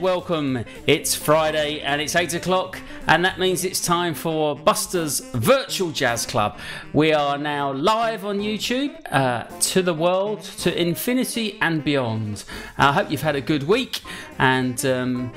Welcome. It's Friday and it's 8 o'clock, and that means it's time for Buster's Virtual Jazz Club. We are now live on YouTube uh, to the world, to infinity and beyond. I hope you've had a good week and. Um,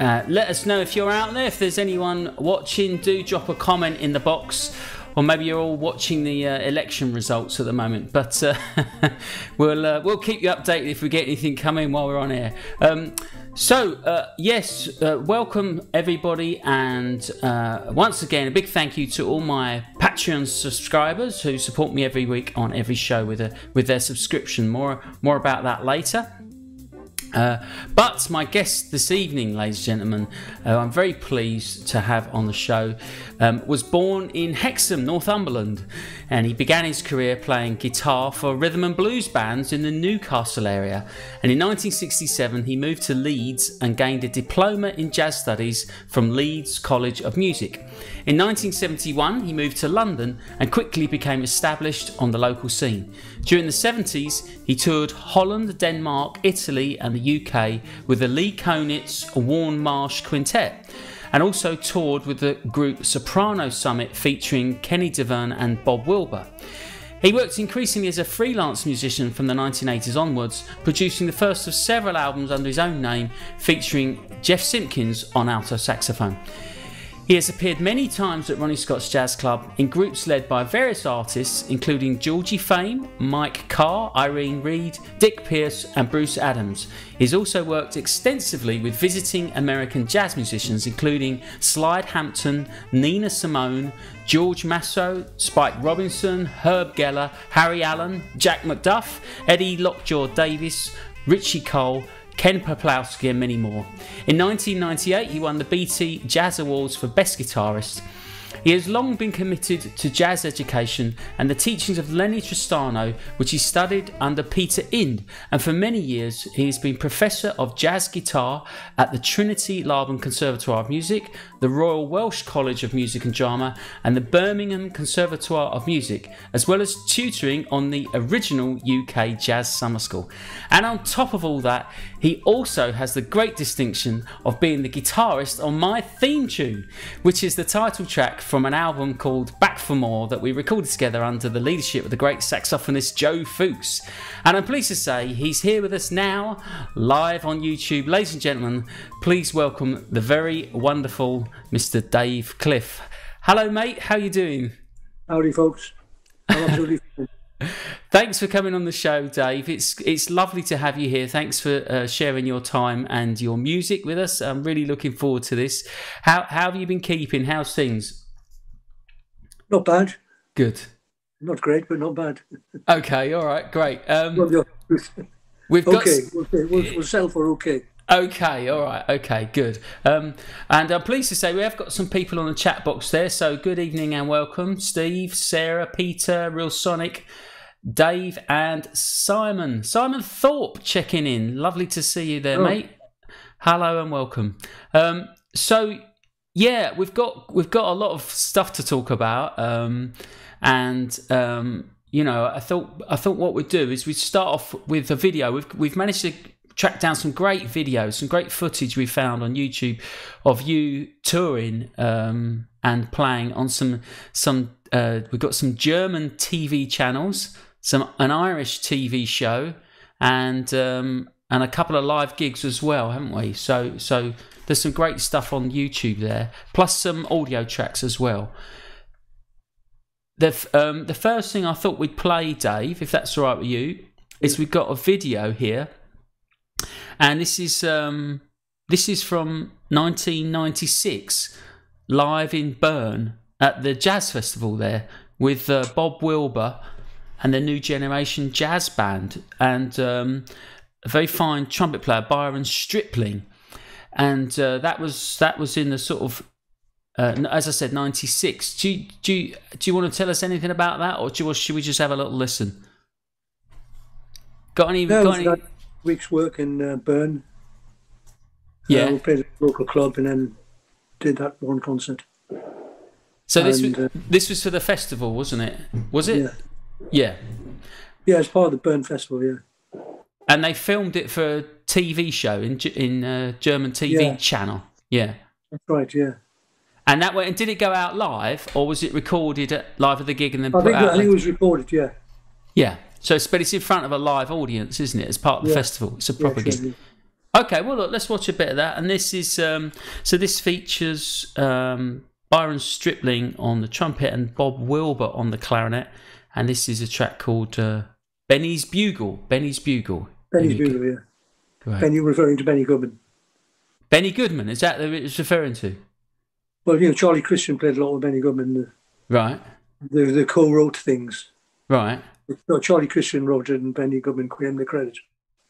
uh, let us know if you're out there. If there's anyone watching, do drop a comment in the box or maybe you're all watching the uh, election results at the moment. But uh, we'll uh, we'll keep you updated if we get anything coming while we're on air. Um, so uh, yes, uh, welcome everybody, and uh, once again a big thank you to all my Patreon subscribers who support me every week on every show with a with their subscription. More more about that later. Uh, but my guest this evening, ladies and gentlemen, uh, I'm very pleased to have on the show, um, was born in Hexham, Northumberland, and he began his career playing guitar for rhythm and blues bands in the Newcastle area. And in 1967, he moved to Leeds and gained a diploma in jazz studies from Leeds College of Music. In 1971, he moved to London and quickly became established on the local scene. During the 70s, he toured Holland, Denmark, Italy, and the UK with the Lee Konitz Warne Marsh Quintet and also toured with the group Soprano Summit featuring Kenny Davern and Bob Wilber. He worked increasingly as a freelance musician from the 1980s onwards, producing the first of several albums under his own name, featuring Geoff Simkins on alto saxophone. He has appeared many times at Ronnie Scott's Jazz Club in groups led by various artists, including Georgie Fame, Mike Carr, Irene Reid, Dick Pearce, and Bruce Adams. He's also worked extensively with visiting American jazz musicians, including Slide Hampton, Nina Simone, George Masso, Spike Robinson, Herb Geller, Harry Allen, Jack McDuff, Eddie Lockjaw Davis, Richie Cole, Ken Peplowski, and many more. In 1998, he won the BT Jazz Awards for Best Guitarist. He has long been committed to jazz education and the teachings of Lennie Tristano, which he studied under Peter Ind, and for many years he has been Professor of Jazz Guitar at the Trinity Laban Conservatoire of Music, the Royal Welsh College of Music and Drama, and the Birmingham Conservatoire of Music, as well as tutoring on the original UK Jazz Summer School. And on top of all that, he also has the great distinction of being the guitarist on my theme tune, which is the title track from an album called Back for More that we recorded together under the leadership of the great saxophonist Joe Fuchs. And I'm pleased to say he's here with us now, live on YouTube. Ladies and gentlemen, please welcome the very wonderful Mr. Dave Cliff. Hello, mate. How you doing? Howdy, folks. Absolutely Thanks for coming on the show, Dave. It's it's lovely to have you here. Thanks for uh, sharing your time and your music with us. I'm really looking forward to this. How how have you been keeping? How's things? Not bad. Good. Not great, but not bad. Okay. All right. Great. Um, Well, we've got. okay, we'll, we'll, we'll settle for okay. Okay, all right, okay, good. Um, and I'm pleased to say we have got some people on the chat box there. So good evening and welcome, Steve, Sarah, Peter, Real Sonic, Dave, and Simon. Simon Thorpe checking in. Lovely to see you there, Oh. mate. Hello and welcome. Um, so yeah, we've got we've got a lot of stuff to talk about, um, and um, you know, I thought I thought what we'd do is we'd start off with a video. We've we've managed to track down some great videos, some great footage we found on YouTube of you touring um, and playing on some some. Uh, we've got some German TV channels, some an Irish TV show, and um, and a couple of live gigs as well, haven't we? So so there's some great stuff on YouTube there, plus some audio tracks as well. The um, the first thing I thought we'd play, Dave, if that's all right with you, is we've got a video here, and this is um, this is from 1996, live in Bern at the Jazz Festival there with uh, Bob Wilber and the New Generation Jazz Band and um, a very fine trumpet player Byron Stripling, and uh, that was that was in the sort of uh, as I said, ninety six. Do you, do you, do you want to tell us anything about that, or, do you, or should we just have a little listen? Got any? No, got any? week's work in uh, Bern. Yeah. Uh, we played at a local club and then did that one concert. So this and, was, uh, this was for the festival, wasn't it? Was it? Yeah. Yeah. Yeah, it's part of the Bern Festival, yeah. And they filmed it for TV show in in uh, German TV Yeah. channel. Yeah. That's right. Yeah. And that went. And did it go out live, or was it recorded at live at the gig and then I put think out? I think it was recorded. Yeah. yeah. So, it's, but it's in front of a live audience, isn't it? As part of the Yeah. festival, it's a Yeah, proper sure, gig. Okay, well, look, let's watch a bit of that. And this is um, so this features um, Byron Stripling on the trumpet and Bob Wilber on the clarinet. And this is a track called uh, Benny's Bugle. Benny's Bugle. Benny's There you go. Bugle. Yeah. Great. Benny referring to Benny Goodman. Benny Goodman, is that who it's referring to? Well, you know, Charlie Christian played a lot with Benny Goodman. Right, The the, the co-wrote things. right. No, Charlie Christian wrote it, and Benny Goodman claimed the credit.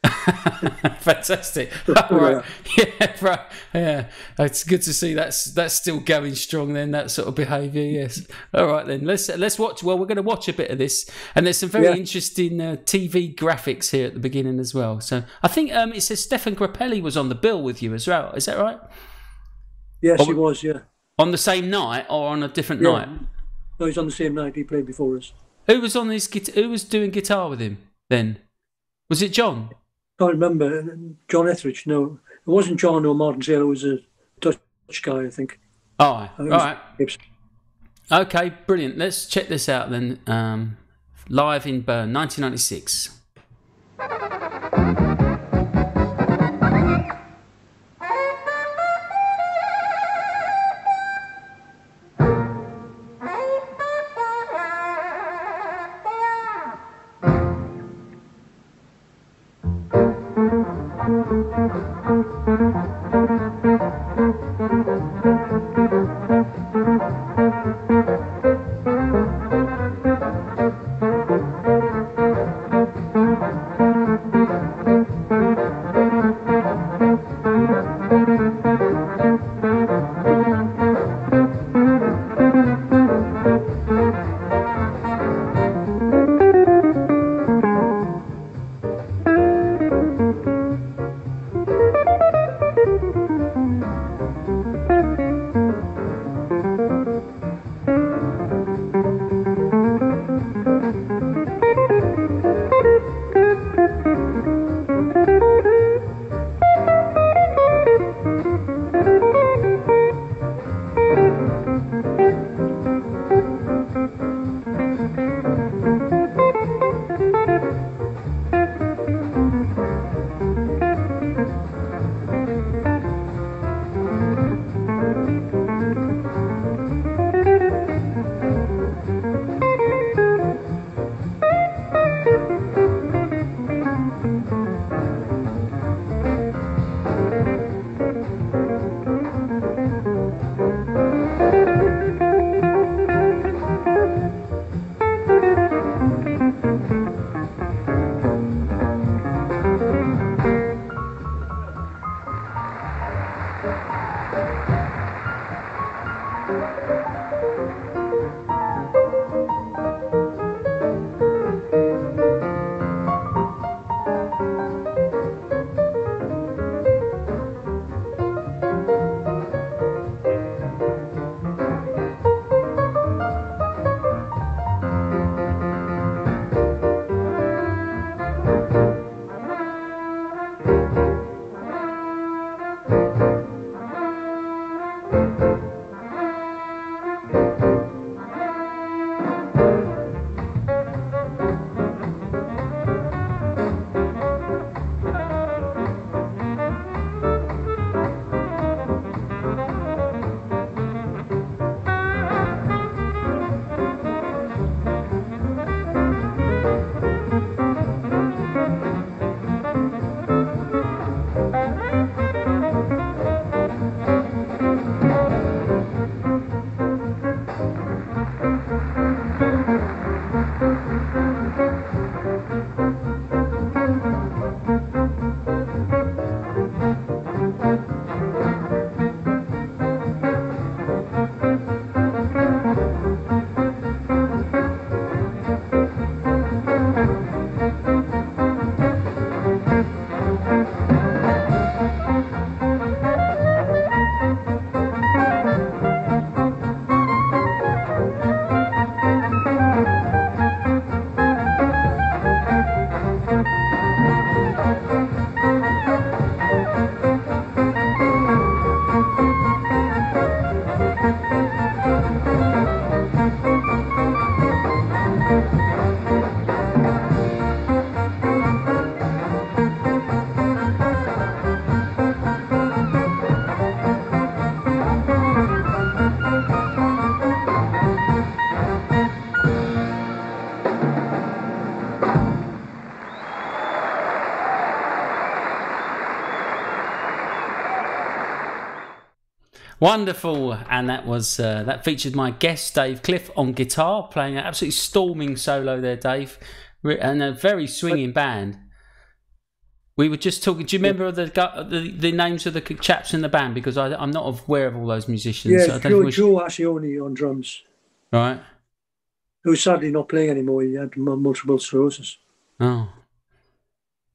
Fantastic. All right. Yeah, right. Yeah. It's good to see that's that's still going strong then, that sort of behaviour, yes. All right then. Let's let's watch well we're gonna watch a bit of this. And there's some very Yeah. interesting uh, TV graphics here at the beginning as well. So I think um it says Stefan Grappelli was on the bill with you as well. Is that right? Yes, he was. Yeah. On the same night or on a different Yeah. night? No, he's on the same night he played before us. Who was on this guitar who was doing guitar with him then? Was it John? Can't remember. John Etheridge. No, it wasn't John or Martin Taylor. It was a Dutch guy, I think. All right. I think it was right. Okay, brilliant. Let's check this out then. Um, live in Bern, 1996. Wonderful, and that was uh, that featured my guest Dave Cliff on guitar, playing an absolutely storming solo there, Dave, and a very swinging band. We were just talking. Do you remember the the, the names of the chaps in the band? Because I, am not aware of all those musicians. Yeah, so Joe, Joe Ascione on drums. Right. Who's sadly not playing anymore. He had multiple sclerosis. Oh.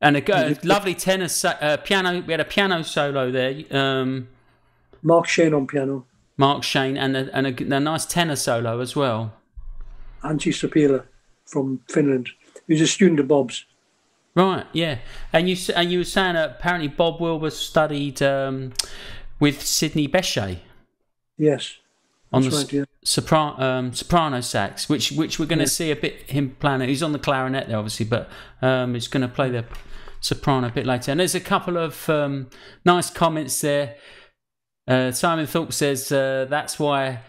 And a, a lovely tenor uh, piano. We had a piano solo there. Um, Mark Shane on piano. Mark Shane and a, and a, a nice tenor solo as well. Antti Sarpila from Finland. He's a student of Bob's. Right, yeah, and you and you were saying that apparently Bob Wilber studied um, with Sidney Bechet. Yes, on the right, yeah. soprano, um, soprano sax, which which we're going to yeah. see a bit him playing. He's on the clarinet there, obviously, but um, he's going to play the soprano a bit later. And there's a couple of um, nice comments there. Uh, Simon Thorpe says uh, that's why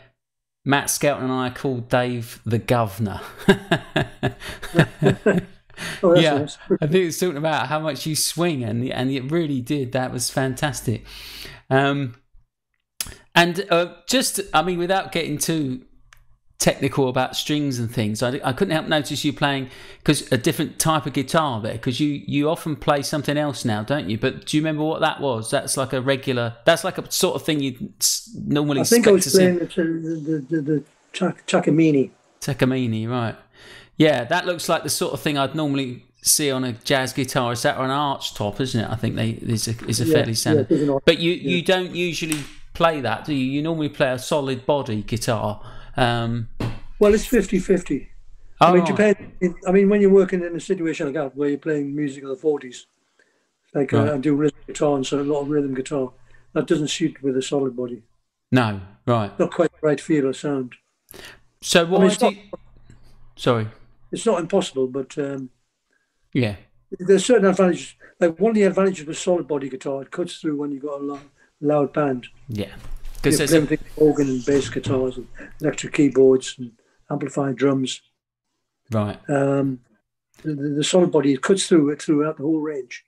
Matt Skelton and I call Dave the governor. oh, yeah, nice. I think it's talking about how much you swing, and and it really did. That was fantastic. Um, and uh, just, I mean, without getting too technical about strings and things, I, I couldn't help notice you playing because a different type of guitar there. Because you you often play something else now, don't you? But do you remember what that was? That's like a regular. That's like a sort of thing you normally. I think I was playing the the the, the Takamine. Takamine, right? Yeah, that looks like the sort of thing I'd normally see on a jazz guitar. Is that or an arch top, isn't it? I think they is a is a yeah, fairly standard. Yeah, but you yeah. you don't usually play that, do you? You normally play a solid body guitar. Um, well, it's 50 50. Oh. I mean, Japan, I mean, when you're working in a situation like that where you're playing music of the 40s, like uh, right. I do rhythm guitar and so a lot of rhythm guitar, that doesn't suit with a solid body. No, right. Not quite the right feel or sound. So why I mean, not. Sorry. It's not impossible, but um, yeah, there's certain advantages. Like one of the advantages with solid body guitar, it cuts through when you've got a long, loud band. Yeah, because there's a... organ and bass guitars and electric keyboards and amplified drums. Right. Um, the, the, solid body it cuts through it throughout the whole range.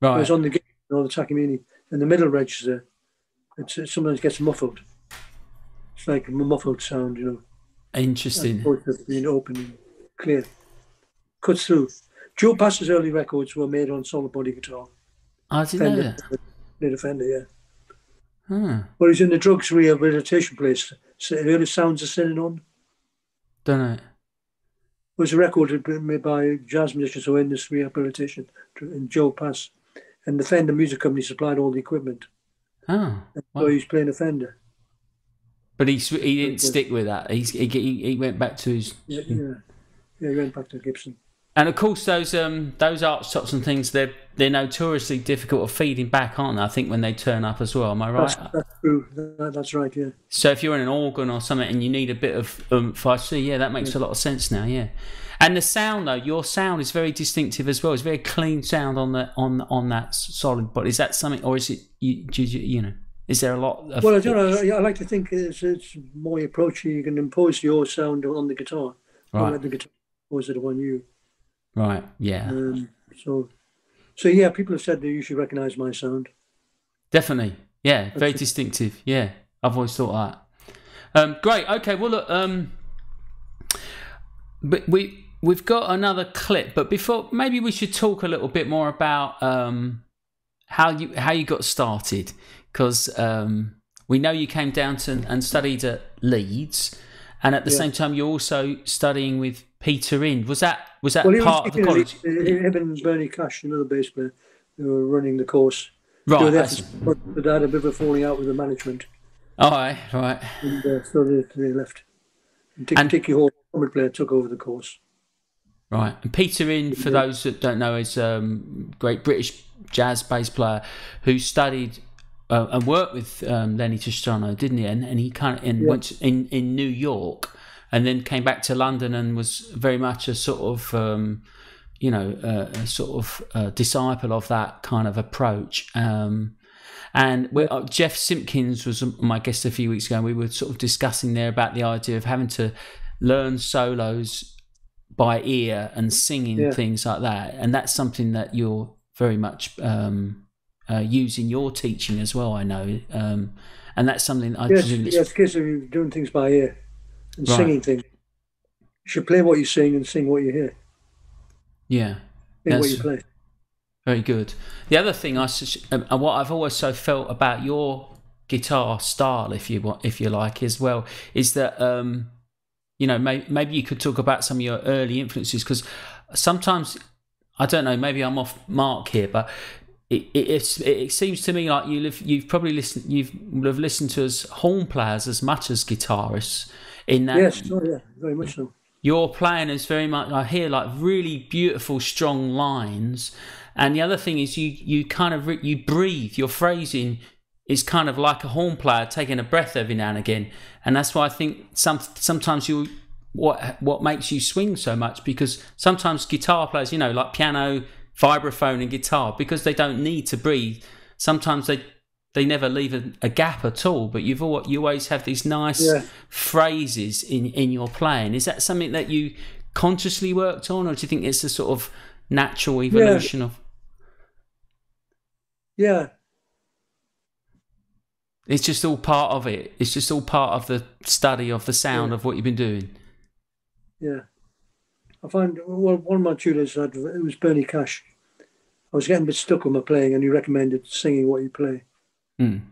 Right. Whereas on the or the Takamine, in the middle register, it's, it sometimes gets muffled. It's like a muffled sound, you know. Interesting. Being open and clear. Cuts through. Joe Pass's early records were made on solid body guitar. I didn't Fender, know that. Fender, yeah. Hmm. Well, he's in the drugs rehabilitation place. So early sounds are sitting on. Don't know. It was a record made by jazz musicians who are in this rehabilitation in Joe Pass. And the Fender Music Company supplied all the equipment. Oh. Wow. So he's playing a Fender. But he he didn't stick with that. He's, he, he went back to his. Yeah, yeah. yeah, he went back to Gibson. And of course, those um, those arch tops and things they're they're notoriously difficult of feeding back, aren't they? I think when they turn up as well. Am I right? That's, that's true. That, that's right. Yeah. So if you're in an organ or something and you need a bit of oomph, I see. Yeah, that makes yeah. a lot of sense now. Yeah. And the sound though, your sound is very distinctive as well. It's very clean sound on the on on that solid. But is that something, or is it you you, you know? Is there a lot? Of well, I don't know. I like to think it's, it's more approach. You can impose your sound on the guitar. Right. The guitar impose it on you. Right. Yeah. Um, so, so yeah, people have said they usually recognise my sound. Definitely. Yeah. Very That's distinctive. Yeah. I've always thought that. Um, great. Okay. Well, look. Um, but we we've got another clip, but before maybe we should talk a little bit more about um, how you how you got started because um, we know you came down to and studied at Leeds, and at the yeah. same time you're also studying with Peter Ind. Was that was that well, part was, of the college? Him and Bernie Cash, another bass player, who were running the course. Right. But they had a bit of a falling out with the management. All right, right. And uh, so they, they left. And Dick, and, Dickie Hall, trumpet player, took over the course. Right. And Peter Ind, for those that don't know, is a um, great British jazz bass player who studied uh, and worked with um, Lennie Tristano, didn't he? And, and he kind of and yeah. went in in New York and then came back to London and was very much a sort of, um, you know, uh, a sort of uh, disciple of that kind of approach. Um, and uh, Geoff Simkins was my guest a few weeks ago, and we were sort of discussing there about the idea of having to learn solos by ear and singing yeah. things like that. And that's something that you're very much um, uh, use in your teaching as well. I know, um, and that's something I yes, yes, it's a case of doing things by ear and right. singing things. You should play what you sing and sing what you hear. Yeah, sing what you play. Very good. The other thing I um, and what I've always so felt about your guitar style, if you want, if you like, as well, is that um, you know may, maybe you could talk about some of your early influences because sometimes I don't know, maybe I'm off mark here, but it, it, it, seems to me like you live, you've probably listened, you've have listened to us horn players as much as guitarists. In that, yes, oh yeah, very much so. Your playing is very much. I hear like really beautiful, strong lines, and the other thing is you you kind of you breathe. Your phrasing is kind of like a horn player taking a breath every now and again, and that's why I think some sometimes you what what makes you swing so much because sometimes guitar players, you know, like piano, vibraphone, and guitar, because they don't need to breathe. Sometimes they they never leave a, a gap at all. But you've all, you always have these nice yeah. phrases in in your playing. Is that something that you consciously worked on, or do you think it's a sort of natural evolution yeah. of? Yeah. It's just all part of it. It's just all part of the study of the sound yeah. of what you've been doing. Yeah. I find well, one of my tutors had it was Bernie Cash. I was getting a bit stuck with my playing, and he recommended singing what you play. Mm.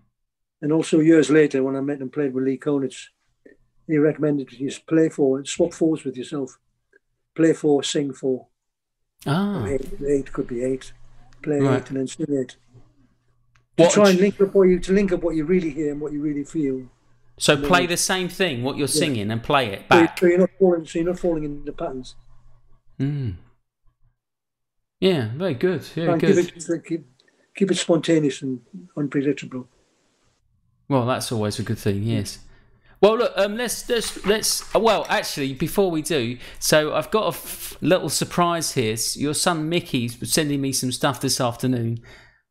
And also years later, when I met and played with Lee Konitz, he recommended you play for swap fours with yourself. Play four, sing four. Ah. Eight, eight could be eight. Play right. eight and then sing eight. To what try and link up what you to link up what you really hear and what you really feel. So play the same thing, what you're yeah. singing, and play it back. So you're not falling. So you're not falling into patterns. Mm. Yeah, very good. Very good. Keep it, keep, keep it spontaneous and unpredictable. Well, that's always a good thing. Yes. Well, look, um, let's let's let's. Well, actually, before we do, so I've got a f- little surprise here. Your son Mickey's sending me some stuff this afternoon,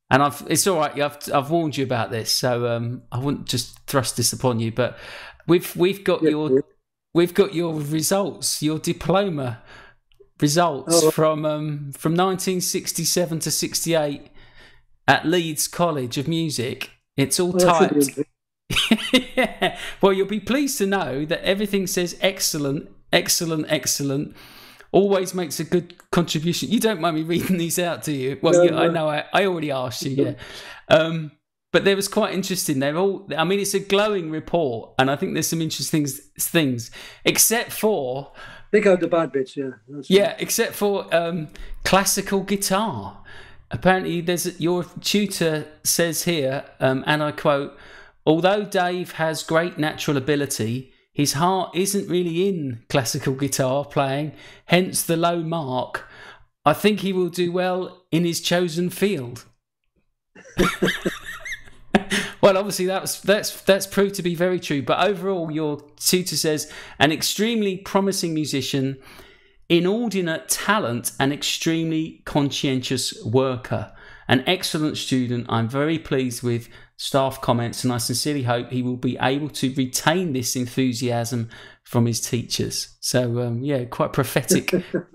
and I've it's all right. I've I've warned you about this, so um, I wouldn't just thrust this upon you. But we've we've got your we've got your results, your diploma results oh. from um, from 1967 to 68 at Leeds College of Music. It's all typed. yeah. Well, you'll be pleased to know that everything says excellent, excellent, excellent always makes a good contribution. You don't mind me reading these out to you? Well, no, you, no. I know I, I, already asked you, yeah. Um, but they was quite interesting. They're all. I mean, it's a glowing report, and I think there's some interesting things, except for. Pick out the bad bits, yeah. That's yeah, right. except for um, classical guitar. Apparently, there's your tutor says here, um, and I quote: "Although Dave has great natural ability, his heart isn't really in classical guitar playing, hence the low mark. I think he will do well in his chosen field. well, obviously that's that's that's proved to be very true. But overall, your tutor says an extremely promising musician, inordinate talent, and extremely conscientious worker. An excellent student. I'm very pleased with staff comments, and I sincerely hope he will be able to retain this enthusiasm from his teachers. So, um, yeah, quite prophetic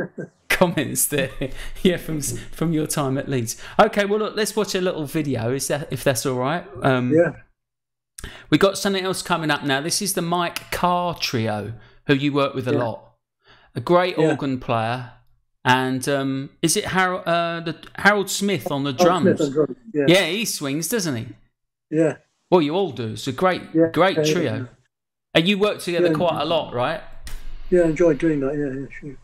comments there. yeah, from from your time at Leeds. Okay, well, look, let's watch a little video. Is that if that's all right? Um, yeah. We got something else coming up now. This is the Mike Carr trio, who you work with a yeah. lot. A great yeah. organ player. And um, is it Harold, uh, the, Harold Smith on the drums? drums. Yeah. yeah, he swings, doesn't he? Yeah. Well, you all do. It's a great, great trio. Yeah. And you work together quite a lot, right? Yeah, I enjoy doing that. Yeah, yeah, sure.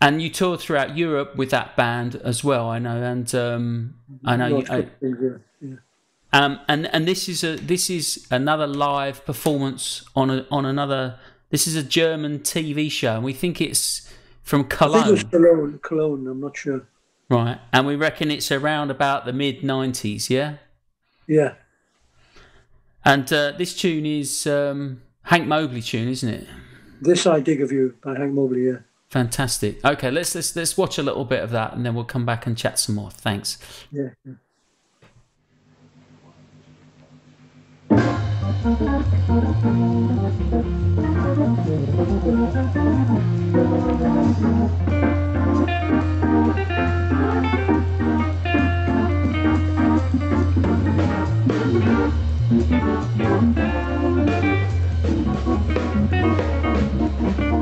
And you toured throughout Europe with that band as well, I know. And um, I know you. I, yeah. Um, and and this is a this is another live performance on a on another. This is a German TV show, and we think it's from Cologne. I think it Cologne. Cologne. I'm not sure. Right, and we reckon it's around about the mid '90s. Yeah. Yeah. And uh, this tune is um, Hank Mobley tune, isn't it? This I dig of you by Hank Mobley. Yeah. Fantastic. Okay, let's let's let's watch a little bit of that, and then we'll come back and chat some more. Thanks. Yeah. yeah.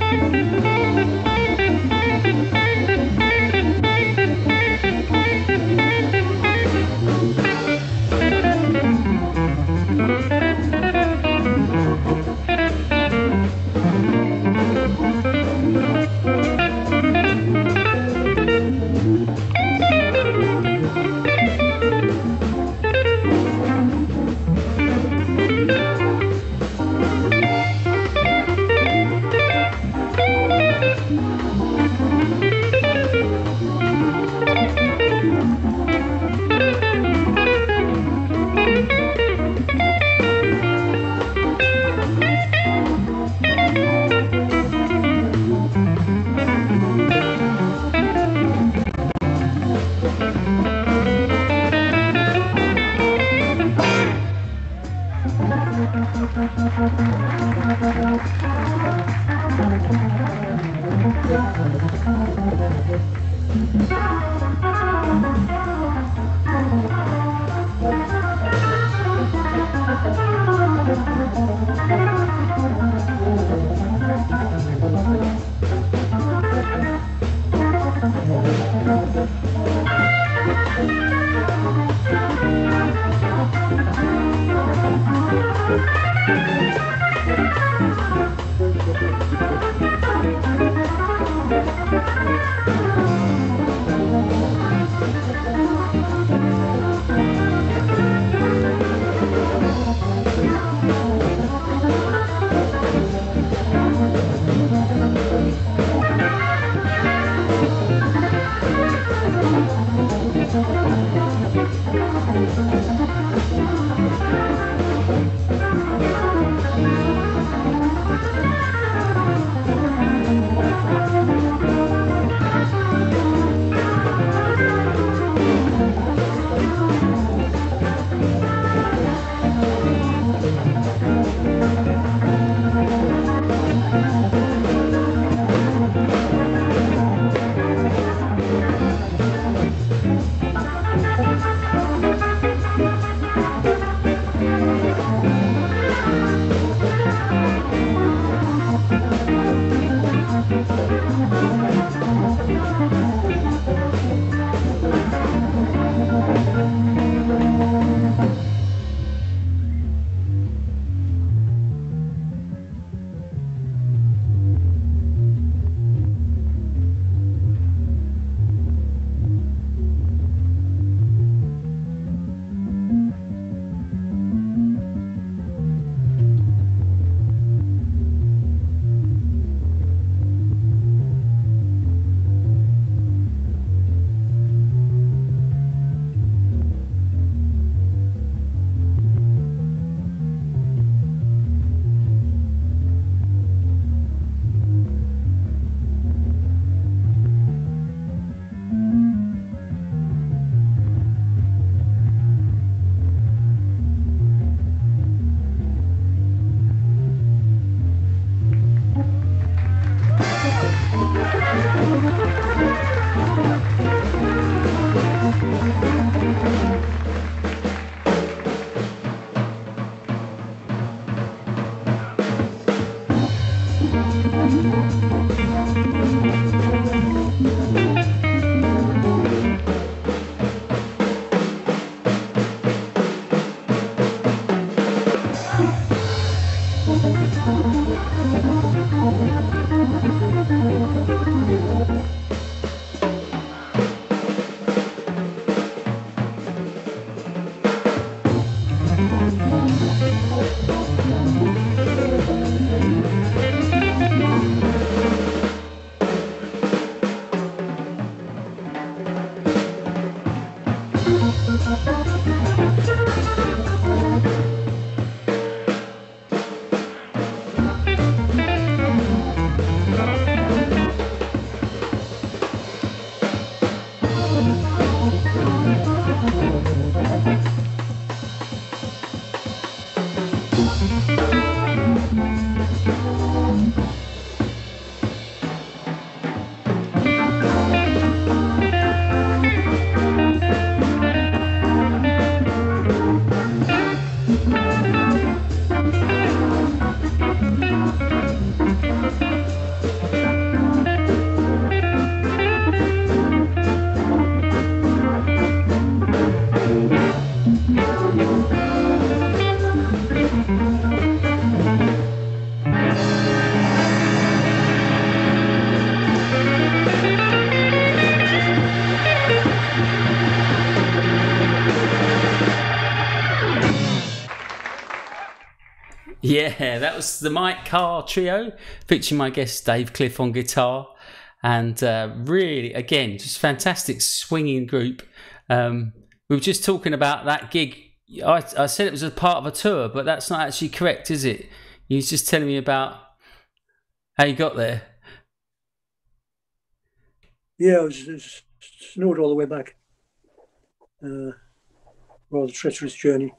Música Yeah, that was the Mike Carr trio, featuring my guest Dave Cliff on guitar, and uh, really, again, just fantastic swinging group. Um, we were just talking about that gig. I, I said it was a part of a tour, but that's not actually correct, is it? You was just telling me about how you got there. Yeah, it was, snowed all the way back. Uh, rather treacherous journey,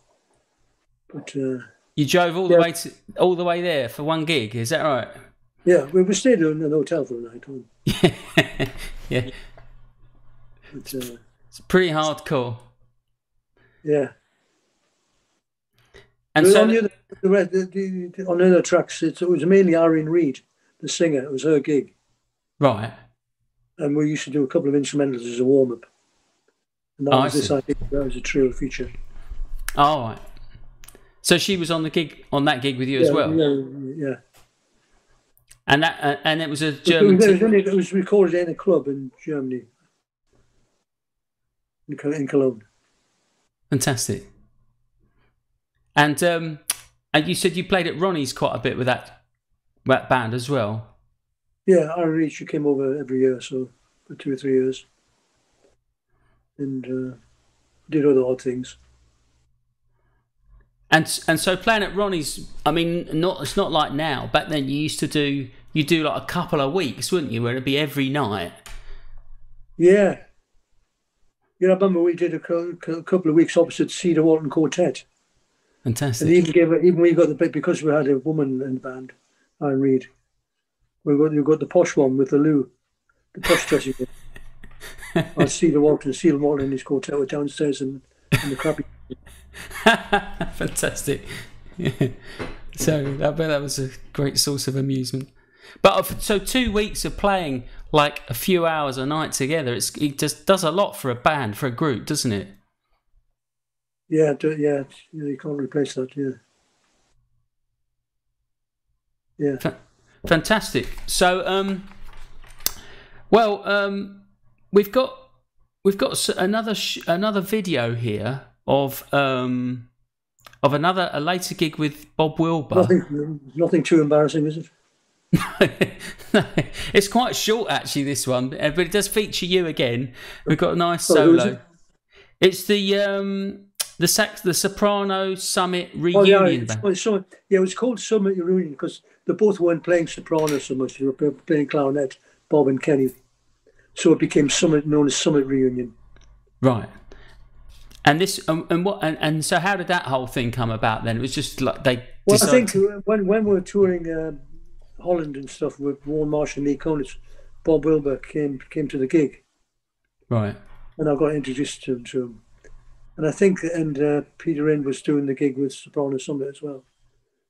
but. Uh, you drove all the way to all the way there for one gig, is that right? Yeah, we, we stayed in an hotel for a night. yeah. But, uh, it's pretty hardcore. Yeah. And so on the, other, the, the, the, on other tracks, it, it was mainly Irene Reid, the singer. It was her gig. Right. And we used to do a couple of instrumentals as a warm up. And that Oh, I was this idea. That was a trio feature. All right. So she was on the gig on that gig with you yeah, as well, Yeah, yeah. and that uh, and it was a It German. was, it, was only, it was recorded in a club in Germany, in, in Cologne. Fantastic. And um, and you said you played at Ronnie's quite a bit with that that band as well. Yeah, Irene Reid, she came over every year, so for two or three years. And uh, did other odd things. And and so playing at Ronnie's, I mean, not it's not like now. Back then, you used to do you do like a couple of weeks, wouldn't you? Where it'd be every night. Yeah. Yeah, I remember we did a cou- cou- couple of weeks opposite Cedar Walton Quartet. Fantastic. And even gave even we got the bit because we had a woman in the band, Irene Reid. We got we got the posh one with the loo, the posh dressing room. I see Cedar Walton, Cedar Walton and his quartet were downstairs in, in the crappy. Fantastic. so I bet that was a great source of amusement. But so two weeks of playing like a few hours a night together, it's, it just does a lot for a band, for a group, doesn't it? Yeah, do- yeah, you can't replace that. Yeah, yeah. Fantastic. So, um, well, um, we've got we've got another sh- another video here of um, of another a later gig with Bob Wilber. Nothing, nothing too embarrassing, is it? No, it's quite short actually. This one, uh, but it does feature you again. We've got a nice Oh, solo. it? It's the um, the sax the Soprano Summit Oh reunion yeah, it's, band. well, it's so, yeah, it was called Summit Reunion because they both weren't playing soprano so much; they were playing clarinet, Bob and Kenny. So it became Summit, known as Summit Reunion. Right. And this um, and what and, and so how did that whole thing come about then? It was just like they Well, I think when when we were touring uh, Holland and stuff with Warne Marsh and Lee Konitz, Bob Wilber came came to the gig, right. and I got introduced to him. To him. And I think and uh, Peter Ind was doing the gig with Soprano Summit as well.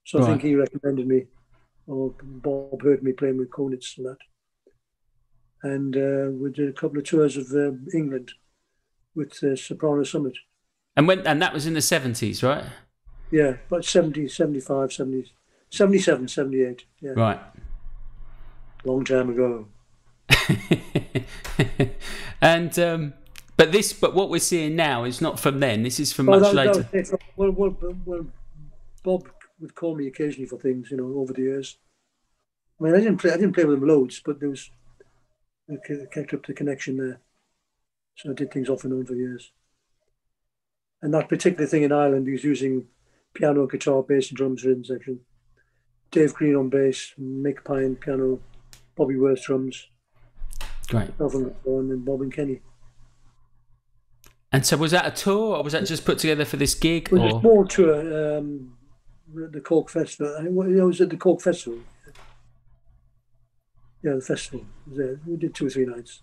So I think he recommended me, or Bob heard me playing with Konitz and that. And uh, we did a couple of tours of uh, England with uh, Soprano Summit. And when and that was in the seventies, right? Yeah, about 70, 75, 70, 77, 78. Yeah, Right. long time ago. and um, but this but what we're seeing now is not from then. This is from Oh, much that- that later. it. well, well, well, Bob would call me occasionally for things, you know, over the years. I mean, I didn't play. I didn't play with him loads, but there was I ke- kept up the connection there. So I did things off and on for years. And that particular thing in Ireland, he was using piano, guitar, bass, and drums rhythm section. Dave Green on bass, Mick Pyne piano, Bobby Worth drums, Great. Alvin McClone, and Bob and Kenny. And so was that a tour or was that just put together for this gig? It was a Or small tour, um, at the Cork Festival. I was at the Cork Festival. Yeah, the festival. We did two or three nights.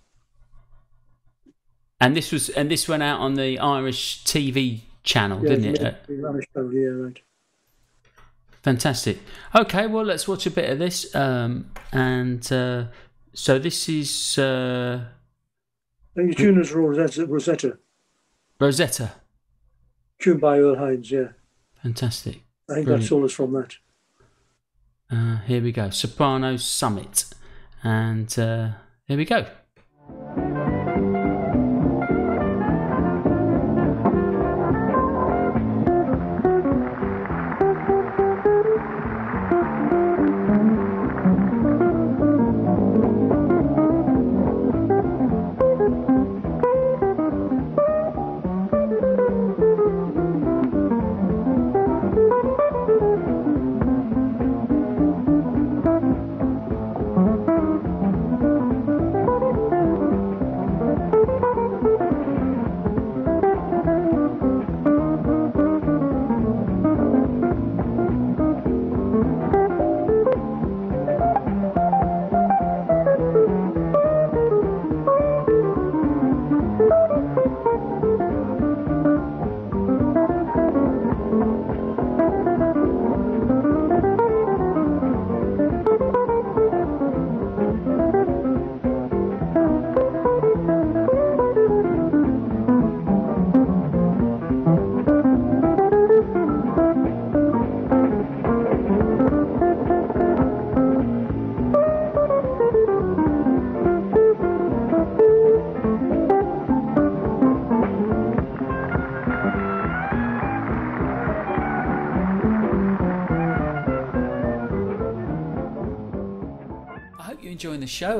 And this was and this went out on the Irish TV channel, Yeah, didn't it? Irish yeah, right. Fantastic. Okay, well let's watch a bit of this. Um, and uh, so this is uh, I think the tune was Rosetta, Rosetta, Rosetta. tuned by Earl Hines, yeah. Fantastic. I think Brilliant. that's all is from that. Uh, here we go. Soprano Summit. And uh, here we go.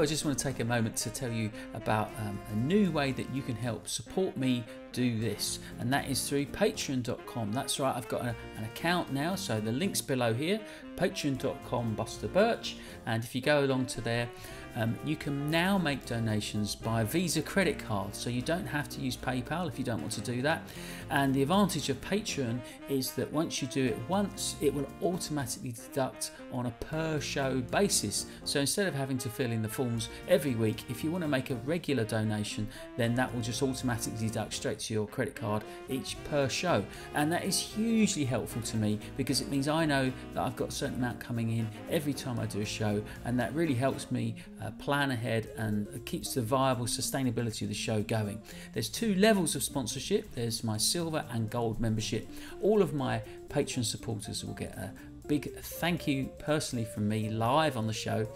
I just want to take a moment to tell you about um, a new way that you can help support me do this, and that is through patreon.com. That's right, I've got a, an account now, so the link's below here patreon.com Buster Birch, and if you go along to there, um, you can now make donations by Visa credit card, so you don't have to use PayPal if you don't want to do that. And the advantage of Patreon is that once you do it once, it will automatically deduct on a per show basis. So instead of having to fill in the forms every week, if you want to make a regular donation, then that will just automatically deduct straight to your credit card each per show. And that is hugely helpful to me because it means I know that I've got a certain amount coming in every time I do a show, and that really helps me uh, plan ahead and keeps the viable sustainability of the show going. There's two levels of sponsorship there's my silver and gold membership. All of my patron supporters will get a big thank you personally from me live on the show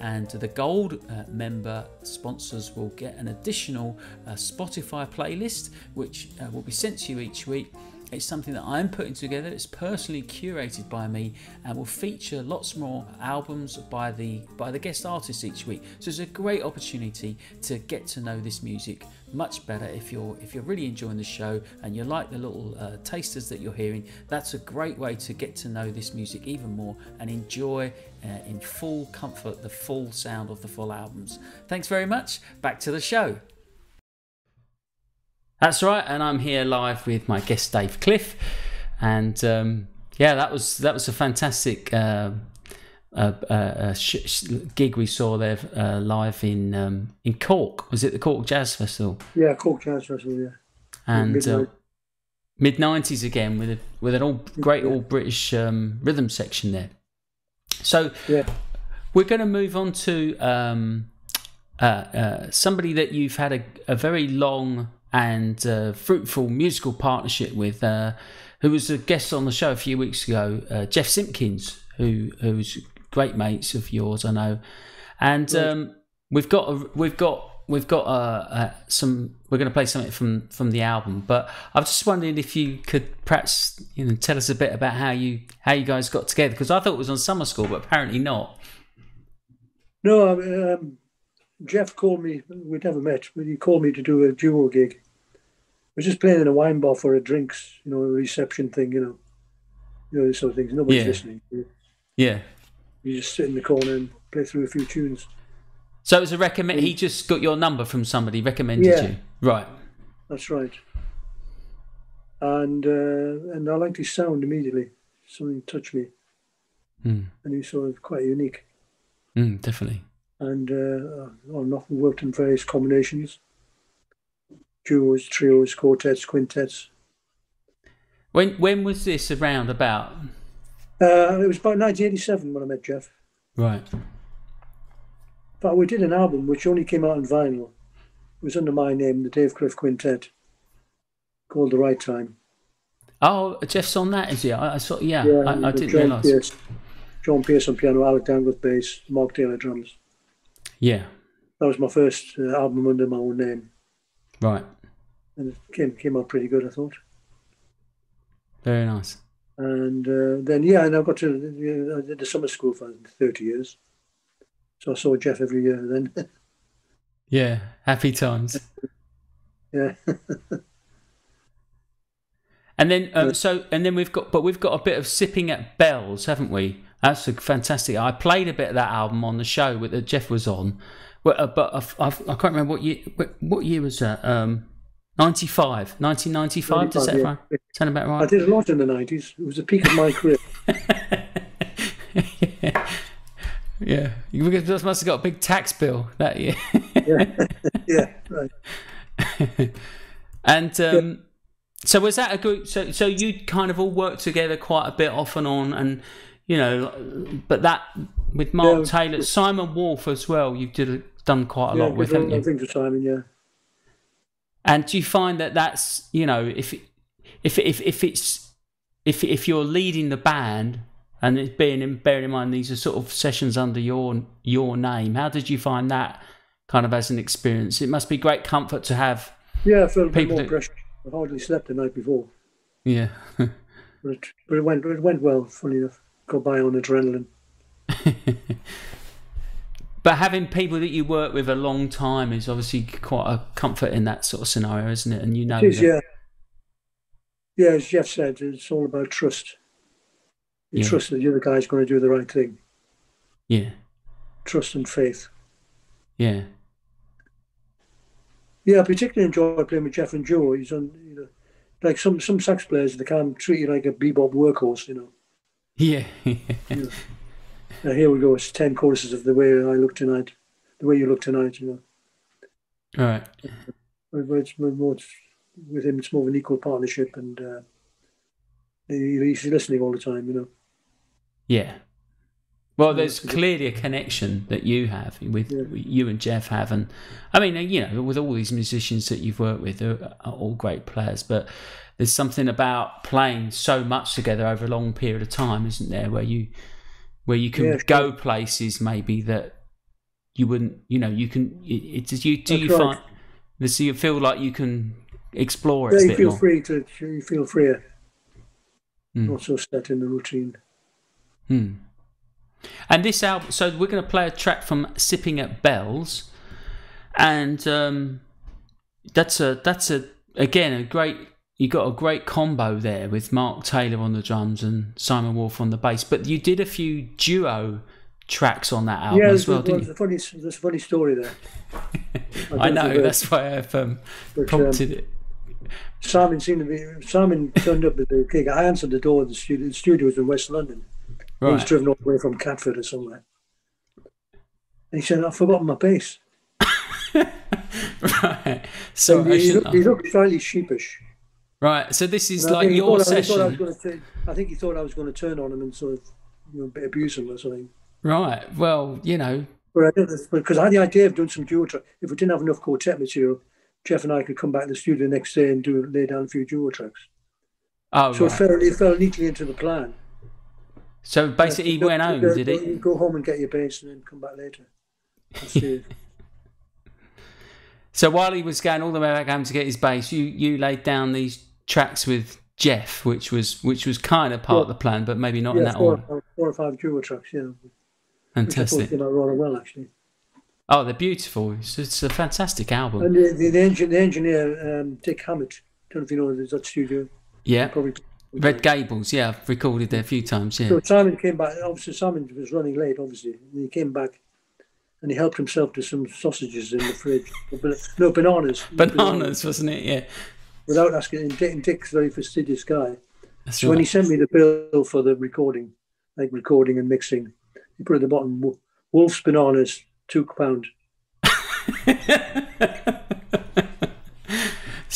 and the gold uh, member sponsors will get an additional uh, spotify playlist which uh, will be sent to you each week it's something that I'm putting together. It's personally curated by me and will feature lots more albums by the by the guest artists each week. So it's a great opportunity to get to know this music much better if you're if you're really enjoying the show and you like the little uh, tasters that you're hearing. That's a great way to get to know this music even more and enjoy uh, in full comfort the full sound of the full albums. Thanks very much. Back to the show. That's right, and I'm here live with my guest Dave Cliff, and um, yeah, that was that was a fantastic uh, uh, uh, sh- gig we saw there uh, live in um, in Cork. Was it the Cork Jazz Festival? Yeah, Cork Jazz Festival. Yeah, and uh, mid nineties again with a, with an all great all British um, rhythm section there. So yeah. we're going to move on to um, uh, somebody that you've had a, a very long and uh, fruitful musical partnership with, uh, who was a guest on the show a few weeks ago, uh, Geoff Simkins, who who's great mates of yours, I know, and um, we've got a, we've got we've got uh, some. We're going to play something from from the album, but I was just wondering if you could perhaps you know tell us a bit about how you how you guys got together because I thought it was on Summer School, but apparently not. No, um, Geoff called me. We'd never met, but he called me to do a duo gig I was just playing in a wine bar for a drinks, you know, a reception thing, you know, you know, these sort of things. Nobody's yeah. listening. Yeah. You just sit in the corner and play through a few tunes. So it was a recommend. He just got your number from somebody, recommended yeah. you, right? That's right. And uh, and I liked his sound immediately. Something touched me, mm. and he's sort of quite unique. Mm, definitely. And uh, I've often worked in various combinations duos, trios, quartets, quintets. When when was this around about? Uh, it was about 1987 when I met Geoff. Right. But we did an album which only came out on vinyl. It was under my name, the Dave Cliff Quintet, called The Right Time. Oh, Geoff's on that, is he? I, I saw, yeah, yeah I, I didn't realise. Pearce, John Pearce on piano, Alec Dankworth bass, Mark Taylor drums. Yeah. That was my first uh, album under my own name. Right and it came came out pretty good, I thought. Very nice. And uh, then yeah, and I got to you know, I did the summer school for thirty years, so I saw Geoff every year. Then. yeah, happy times. yeah. and then um, so and then we've got but we've got a bit of sipping at bells, haven't we? That's a fantastic. I played a bit of that album on the show that Geoff was on, but, uh, but I've, I've, I can not remember what year. What year was that? Um, 95, 1995, does that yeah. sound about right? I did a lot in the 90s. It was the peak of my career. yeah. yeah, you must have got a big tax bill that year. yeah, yeah, right. and um, yeah. so was that a group? So, so you kind of all worked together quite a bit off and on, and you know, but that with Mark yeah. Taylor, Simon Woolf as well. You did done quite a lot with, him. I think for Simon, yeah. And do you find that that's you know if if if if it's if if you're leading the band and it's being in, bearing in mind these are sort of sessions under your your name, how did you find that kind of as an experience? It must be great comfort to have. Yeah, I felt a bit more that, pressure. I hardly slept the night before. Yeah. but, it, but it went it went well. Funny enough, got by on adrenaline. but having people that you work with a long time is obviously quite a comfort in that sort of scenario, isn't it? And you know, is, yeah, yeah. As Geoff said, it's all about trust. You yeah. trust that the other guy's going to do the right thing. Yeah. Trust and faith. Yeah. Yeah, I particularly enjoy playing with Geoff and Joe. He's on, you know, like some some sax players, they can't treat you like a bebop workhorse, you know. Yeah. you know. here we go. It's ten choruses of the way I look tonight, the way you look tonight, you know. All right. But it's more, with him, it's more of an equal partnership, and uh, he's listening all the time, you know. Yeah. Well, there's clearly a connection that you have with yeah. you and Geoff have, and I mean, you know, with all these musicians that you've worked with, are, are all great players. But there's something about playing so much together over a long period of time, isn't there? Where you, where you can yeah, go places maybe that you wouldn't, you know, you can. It, it you do That's you right. find, so you feel like you can explore it. Yeah, you feel more. free to. You feel freer. Mm. Not so set in the routine. Hmm. And this album, so we're going to play a track from "Sipping at Bells," and um, that's a that's a again a great. You got a great combo there with Mark Taylor on the drums and Simon Woolf on the bass. But you did a few duo tracks on that album yeah, as well, didn't you? A funny, there's a funny story there. I, I know that's why I've um, but, prompted um, it. Simon seemed to be Simon turned up at the gig. I answered the door of the studio. The studio was in West London. Right. He was driven all the way from Catford or somewhere. And he said, I've forgotten my bass. right. So he, looked, he, looked, slightly sheepish. Right. So this is like your thought, session. I, to, I, think he thought I was going to turn on him and sort of you know, abuse him or something. Right. Well, you know. Because I had the idea of doing some duo tracks. If we didn't have enough quartet material, Geoff and I could come back to the studio the next day and do lay down a few duo tracks. Oh, so right. it, fell, it fell neatly into the plan. So basically, he went home, go, did he? Go home and get your bass and then come back later. so while he was going all the way back home to get his bass, you you laid down these tracks with Geoff, which was which was kind of part yeah. of the plan, but maybe not yeah, in that four, order. Four or five duo tracks, yeah. Fantastic. Which I rather well, actually. Oh, they're beautiful. It's, it's a fantastic album. And the, the, the, engineer, the engineer um, Dick Hammett, don't know if you know that studio. Yeah. Probably Red Gables, yeah, I've recorded there a few times. Yeah. So Simon came back. Obviously, Simon was running late. Obviously, and he came back, and he helped himself to some sausages in the fridge. no bananas. Bananas, bananas. wasn't it? Yeah. Without asking, and, Dick, and Dick's a very fastidious guy. That's so right. when he sent me the bill for the recording, like recording and mixing, he put at the bottom Woolf's bananas, two pound.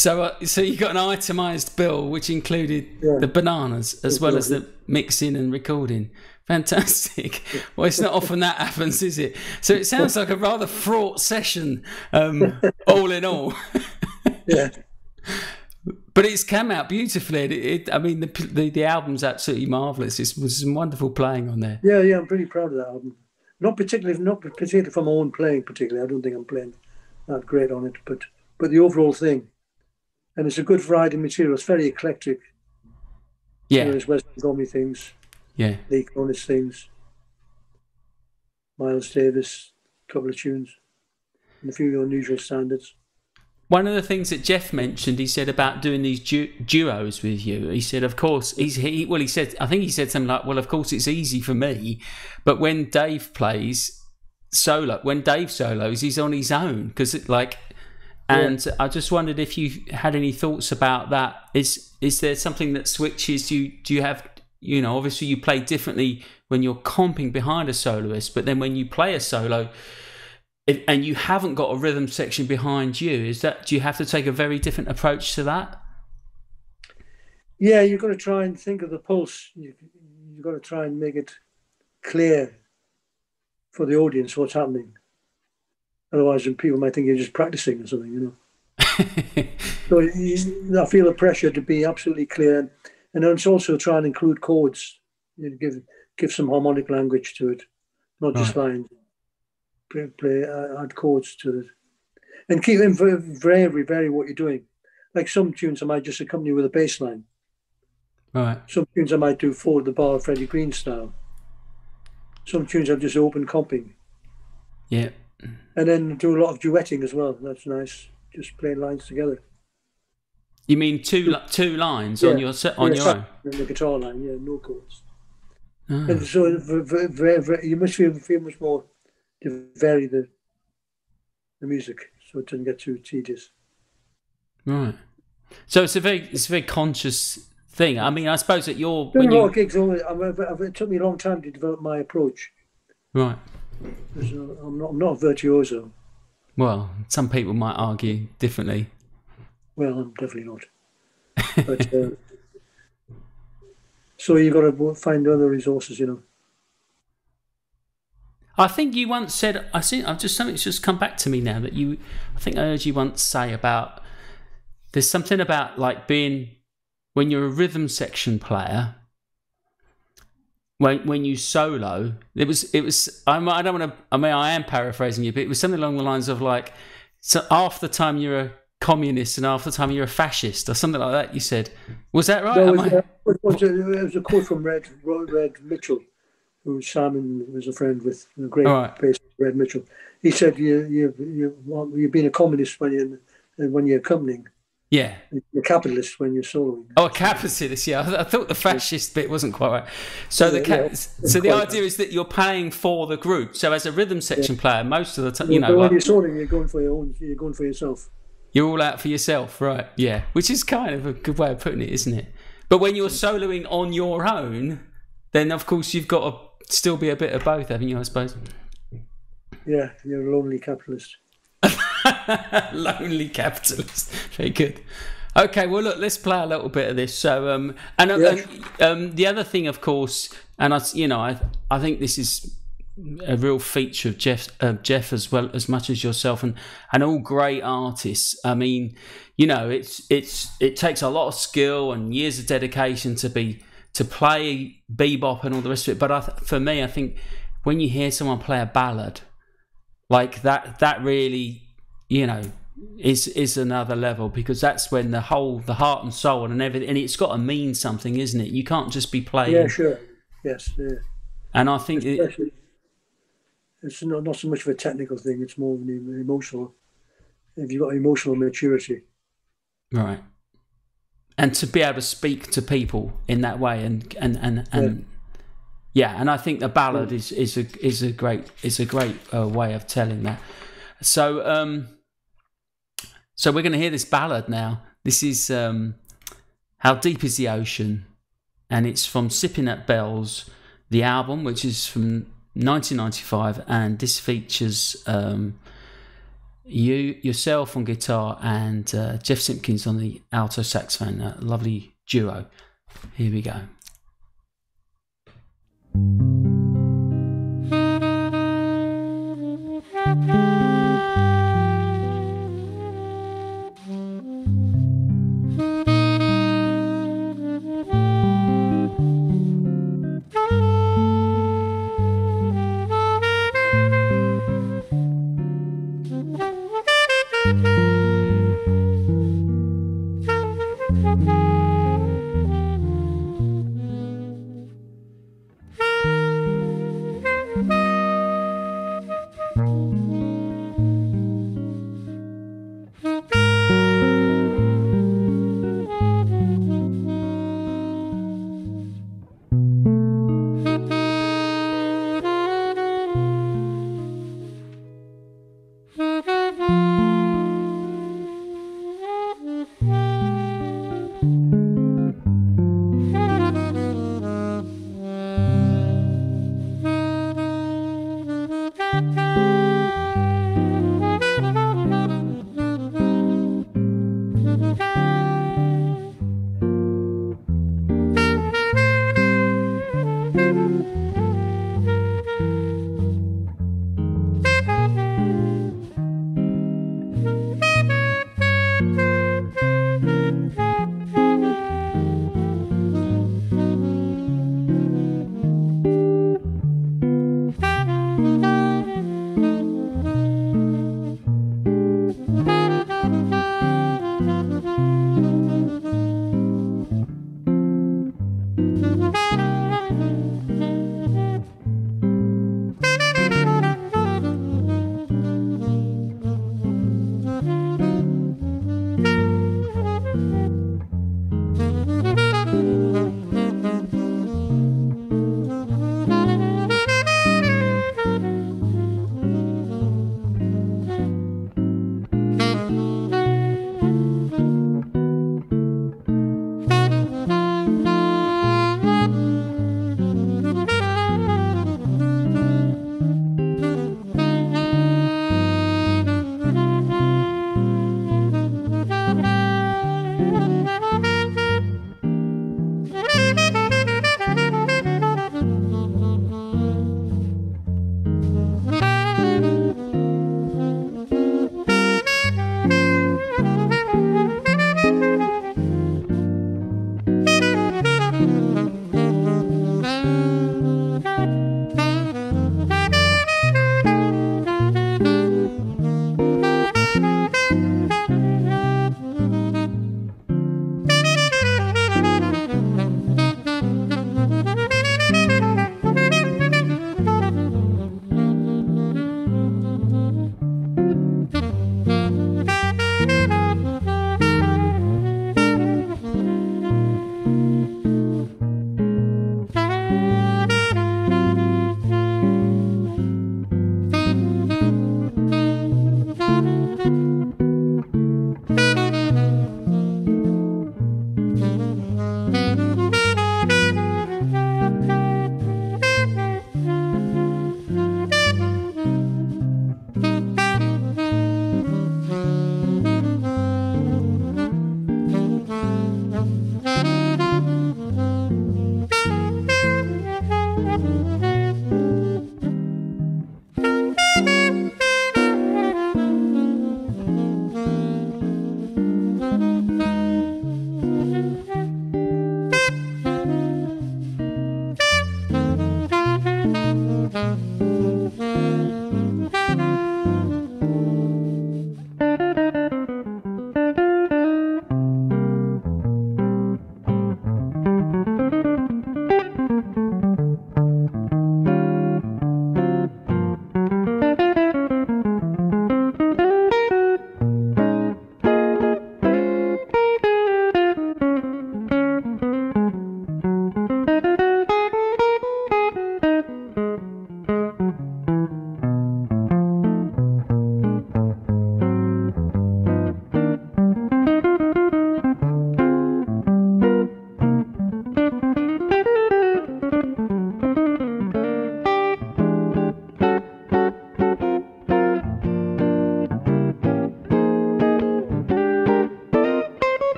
So, uh, so you got an itemised bill which included yeah. the bananas as well as the mixing and recording. Fantastic. Well, it's not often that happens, is it? So it sounds like a rather fraught session, um, all in all. yeah. But it's come out beautifully. It, it, I mean, the, the, the album's absolutely marvelous. It was some wonderful playing on there. Yeah, yeah, I'm pretty proud of that album. Not particularly, not particularly from my own playing. Particularly, I don't think I'm playing that great on it, but but the overall thing and it's a good variety of material. It's very eclectic. Yeah. There's West Gomi things. Yeah. Lee Konitz things. Miles Davis, a couple of tunes, and a few unusual standards. One of the things that Geoff mentioned, he said about doing these du- duos with you. He said, of course, he's he. Well, he said, I think he said something like, "Well, of course, it's easy for me, but when Dave plays solo, when Dave solos, he's on his own because, like, and yeah. I just wondered if you had any thoughts about that. Is is there something that switches? You do you have you know obviously you play differently when you're comping behind a soloist, but then when you play a solo. And you haven't got a rhythm section behind you, is that do you have to take a very different approach to that? Yeah, you've got to try and think of the pulse. You, you've got to try and make it clear for the audience what's happening. Otherwise, people might think you're just practicing or something, you know. so you, I feel the pressure to be absolutely clear, and then it's also try and include chords, you know, give give some harmonic language to it, not just right. lines. Play, play uh, add chords to it, and keep in very very very what you're doing. Like some tunes, I might just accompany with a bass line. Right. Some tunes I might do forward the bar, Freddie Green style. Some tunes I've just open comping Yeah. And then do a lot of duetting as well. That's nice. Just playing lines together. You mean two two lines yeah. on your on yeah, your own? The guitar line, yeah, no chords. Oh. And so very, very, very, you must feel, feel much more to vary the the music so it doesn't get too tedious. Right. So it's a very it's a very conscious thing. I mean, I suppose that you're doing a lot you... of gigs. Always, mean, um, it took me a long time to develop my approach. Right. I'm not I'm not a virtuoso. Well, some people might argue differently. Well, I'm definitely not. But uh, so you've got to find other resources, you know. I think you once said, I think I've just something's just come back to me now that you, I think I heard you once say about there's something about like being when you're a rhythm section player. When when you solo, it was it was I, I don't want to I mean I am paraphrasing you, but it was something along the lines of like so half the time you're a communist and half the time you're a fascist or something like that. You said, was that right? No, it, was, was a, it was a quote from Red Red Mitchell who Simon was a friend with, a great right. bassist, Red Mitchell. He said, "You you you you've been a communist when you when you're accompanying." Yeah, you're a capitalist when you're soloing. Oh, a capitalist. Yeah, I thought the fascist bit wasn't quite right. So yeah, the yeah, so the idea right. is that you're paying for the group. So as a rhythm section yeah. player, most of the time, you know, when like, you're soloing, you're going for your own. You're going for yourself. You're all out for yourself, right? Yeah, which is kind of a good way of putting it, isn't it? But when you're soloing on your own, then of course you've got to still be a bit of both, haven't you? I suppose. Yeah, you're a lonely capitalist. lonely capitalist. Very good. Okay, well, look, let's play a little bit of this. So, um, and, yeah. and um, the other thing, of course, and I, you know, I, I think this is a real feature of Geoff, uh, Geoff as well as much as yourself, and and all great artists. I mean, you know, it's it's it takes a lot of skill and years of dedication to be to play bebop and all the rest of it. But I, for me, I think when you hear someone play a ballad like that, that really, you know, is is another level because that's when the whole, the heart and soul and everything, and it's got to mean something, isn't it? You can't just be playing. Yeah, sure. Yes. Yeah. And I think it, it's not not so much of a technical thing; it's more of an emotional. If you've got emotional maturity, right and to be able to speak to people in that way and and and, and yeah. yeah and I think the ballad is is a is a great is a great uh, way of telling that. So um, so we're going to hear this ballad now. This is um, How Deep is the Ocean? And it's from Sipping at Bells, the album, which is from 1995. And this features um, you yourself on guitar and uh, Geoff Simkins on the alto saxophone. A lovely duo. Here we go.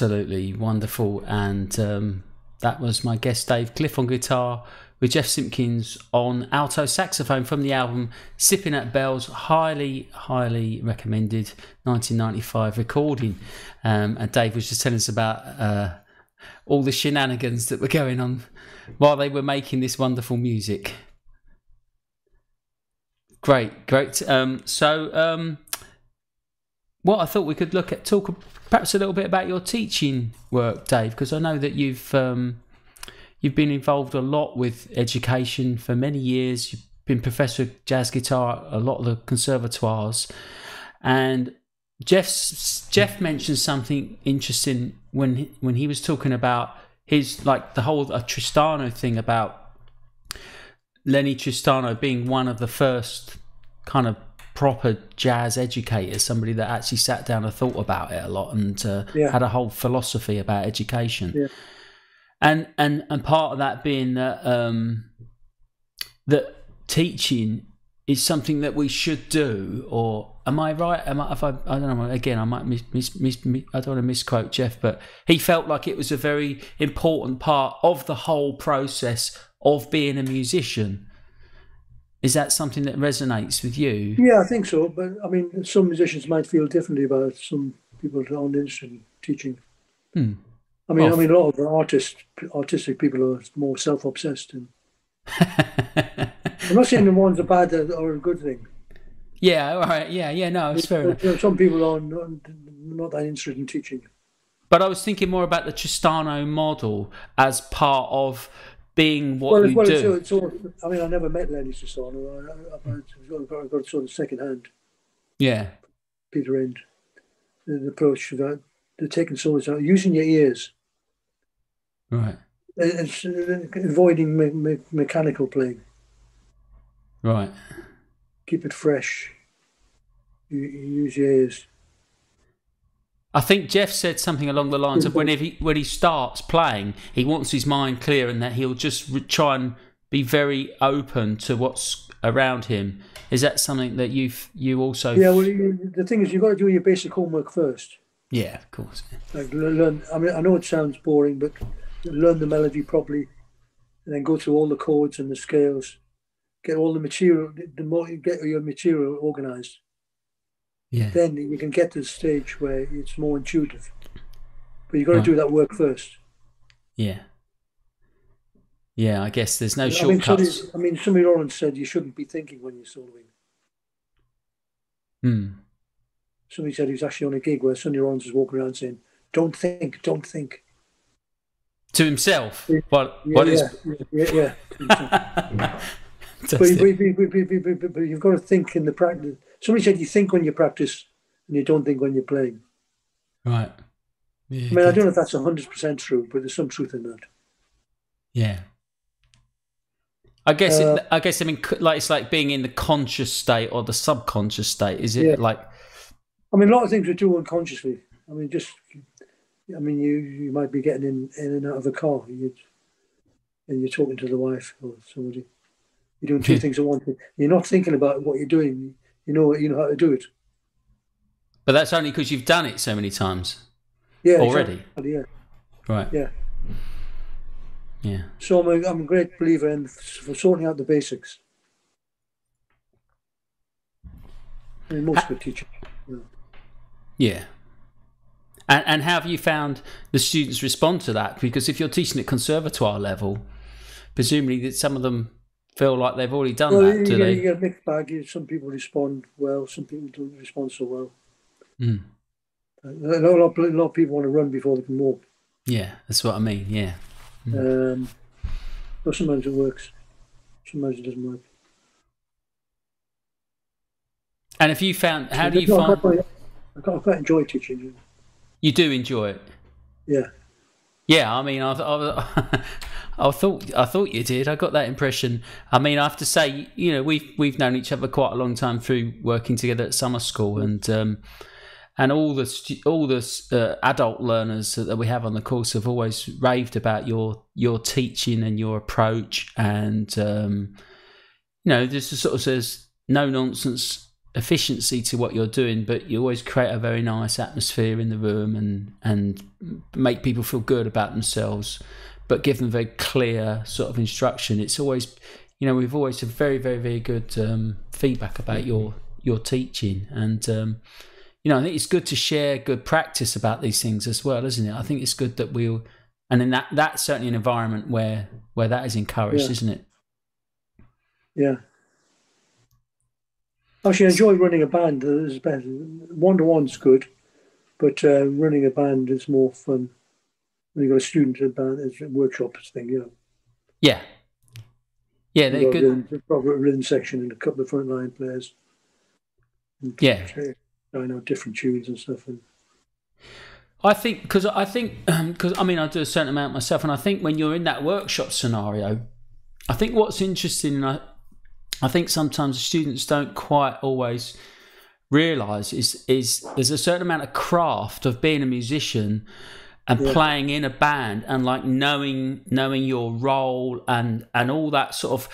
absolutely wonderful. And um, that was my guest Dave Cliff on guitar with Geoff Simkins on alto saxophone from the album Sipping at Bells. Highly, highly recommended 1995 recording. Um, and Dave was just telling us about uh, all the shenanigans that were going on while they were making this wonderful music. Great, great. Um, so, um, what I thought we could look at, talk perhaps a little bit about your teaching work, Dave, because I know that you've um, you've been involved a lot with education for many years. You've been professor of jazz guitar at a lot of the conservatoires, and Geoff's, Geoff mentioned something interesting when he, when he was talking about his like the whole uh, Tristano thing about Lennie Tristano being one of the first kind of proper jazz educator, somebody that actually sat down and thought about it a lot and uh, yeah. had a whole philosophy about education. Yeah. And and and part of that being that um, that teaching is something that we should do, or am I right? Am I? If I, I don't know. Again, I might miss, miss, miss, I don't want to misquote Geoff, but he felt like it was a very important part of the whole process of being a musician. Is that something that resonates with you? Yeah, I think so. But I mean, some musicians might feel differently about it. Some people aren't interested in teaching. Hmm. I mean, well, I mean, a lot of artists, artistic people are more self-obsessed. And I'm not saying the ones are bad or a good thing. Yeah, all right. Yeah, yeah. No, it's fair enough. Some people are not, not that interested in teaching. But I was thinking more about the Tristano model as part of being what well, you well, do. It's, it's I mean, I never met Lennie Tristano. I, got, I've got sort of second hand. Yeah. Peter Ind. The, approach to that, the taking solos out, using your ears. Right. It's avoiding me, me, mechanical playing. Right. Keep it fresh. You, you use your ears. I think Geoff said something along the lines of whenever mm-hmm. he, when he starts playing, he wants his mind clear and that he'll just re- try and be very open to what's around him. Is that something that you you also? Yeah, well, you, the thing is, you've got to do your basic homework first. Yeah, of course. Like learn. I mean, I know it sounds boring, but learn the melody properly, and then go through all the chords and the scales. Get all the material. The more you get your material organized, yeah. then you can get to the stage where it's more intuitive. But you've got to do that work first. Yeah. Yeah, I guess there's no I shortcuts. Mean, I mean, Sonny Rollins said you shouldn't be thinking when you're soloing. Hmm. Somebody said he was actually on a gig where Sonny Rollins was walking around saying, "Don't think, don't think." To himself. What? Yeah, what yeah, is? Yeah, yeah. but, but, but, but, you've got to think in the practice. Somebody said you think when you practice and you don't think when you're playing. Right. Yeah, I mean, I don't know if that's hundred percent true, but there's some truth in that. Yeah. I guess. Uh, it, I guess. I mean, like it's like being in the conscious state or the subconscious state. Is it yeah. like? I mean, a lot of things we do unconsciously. I mean, just. I mean, you you might be getting in in and out of a car, you, and you're talking to the wife or somebody. You're doing two things at once. You're not thinking about what you're doing. You know you know how to do it. But that's only because you've done it so many times. Yeah. Already. Exactly, yeah. Right. Yeah. Yeah. So I'm a, I'm a great believer in for sorting out the basics. I mean, most good teachers. Yeah. yeah. And, and how have you found the students respond to that? Because if you're teaching at conservatoire level, presumably that some of them feel like they've already done well, that, do you, they? You get a mixed bag. Some people respond well, some people don't respond so well. Mm. A, lot, a lot of people want to run before they can walk. Yeah, that's what I mean, yeah. Mm. Um, but sometimes it works, sometimes it doesn't work. And if you found, how do you find? I quite, I quite enjoy teaching. You do enjoy it? Yeah. Yeah, I mean, I, I, I thought I thought you did. I got that impression. I mean, I have to say, you know, we've we've known each other quite a long time through working together at summer school, and um, and all the all the uh, adult learners that we have on the course have always raved about your your teaching and your approach, and um, you know, this sort of says no nonsense efficiency to what you're doing, but you always create a very nice atmosphere in the room and and make people feel good about themselves, but give them very clear sort of instruction. It's always, you know, we've always had very very very good um, feedback about your your teaching, and um, you know, I think it's good to share good practice about these things as well, isn't it? I think it's good that we'll, and then that that's certainly an environment where where that is encouraged, yeah. isn't it? Yeah. Actually, I enjoy running a band. One to one's good, but uh, running a band is more fun when you've got a student in a band, it's a workshop thing, you know. Yeah. Yeah, they're good. Rhythm, proper rhythm section and a couple of frontline players. yeah. I know different tunes and stuff. And I think because I think because I mean I do a certain amount myself, and I think when you're in that workshop scenario, I think what's interesting, I, I think sometimes students don't quite always realize is is there's a certain amount of craft of being a musician and yeah. playing in a band and like knowing knowing your role and and all that sort of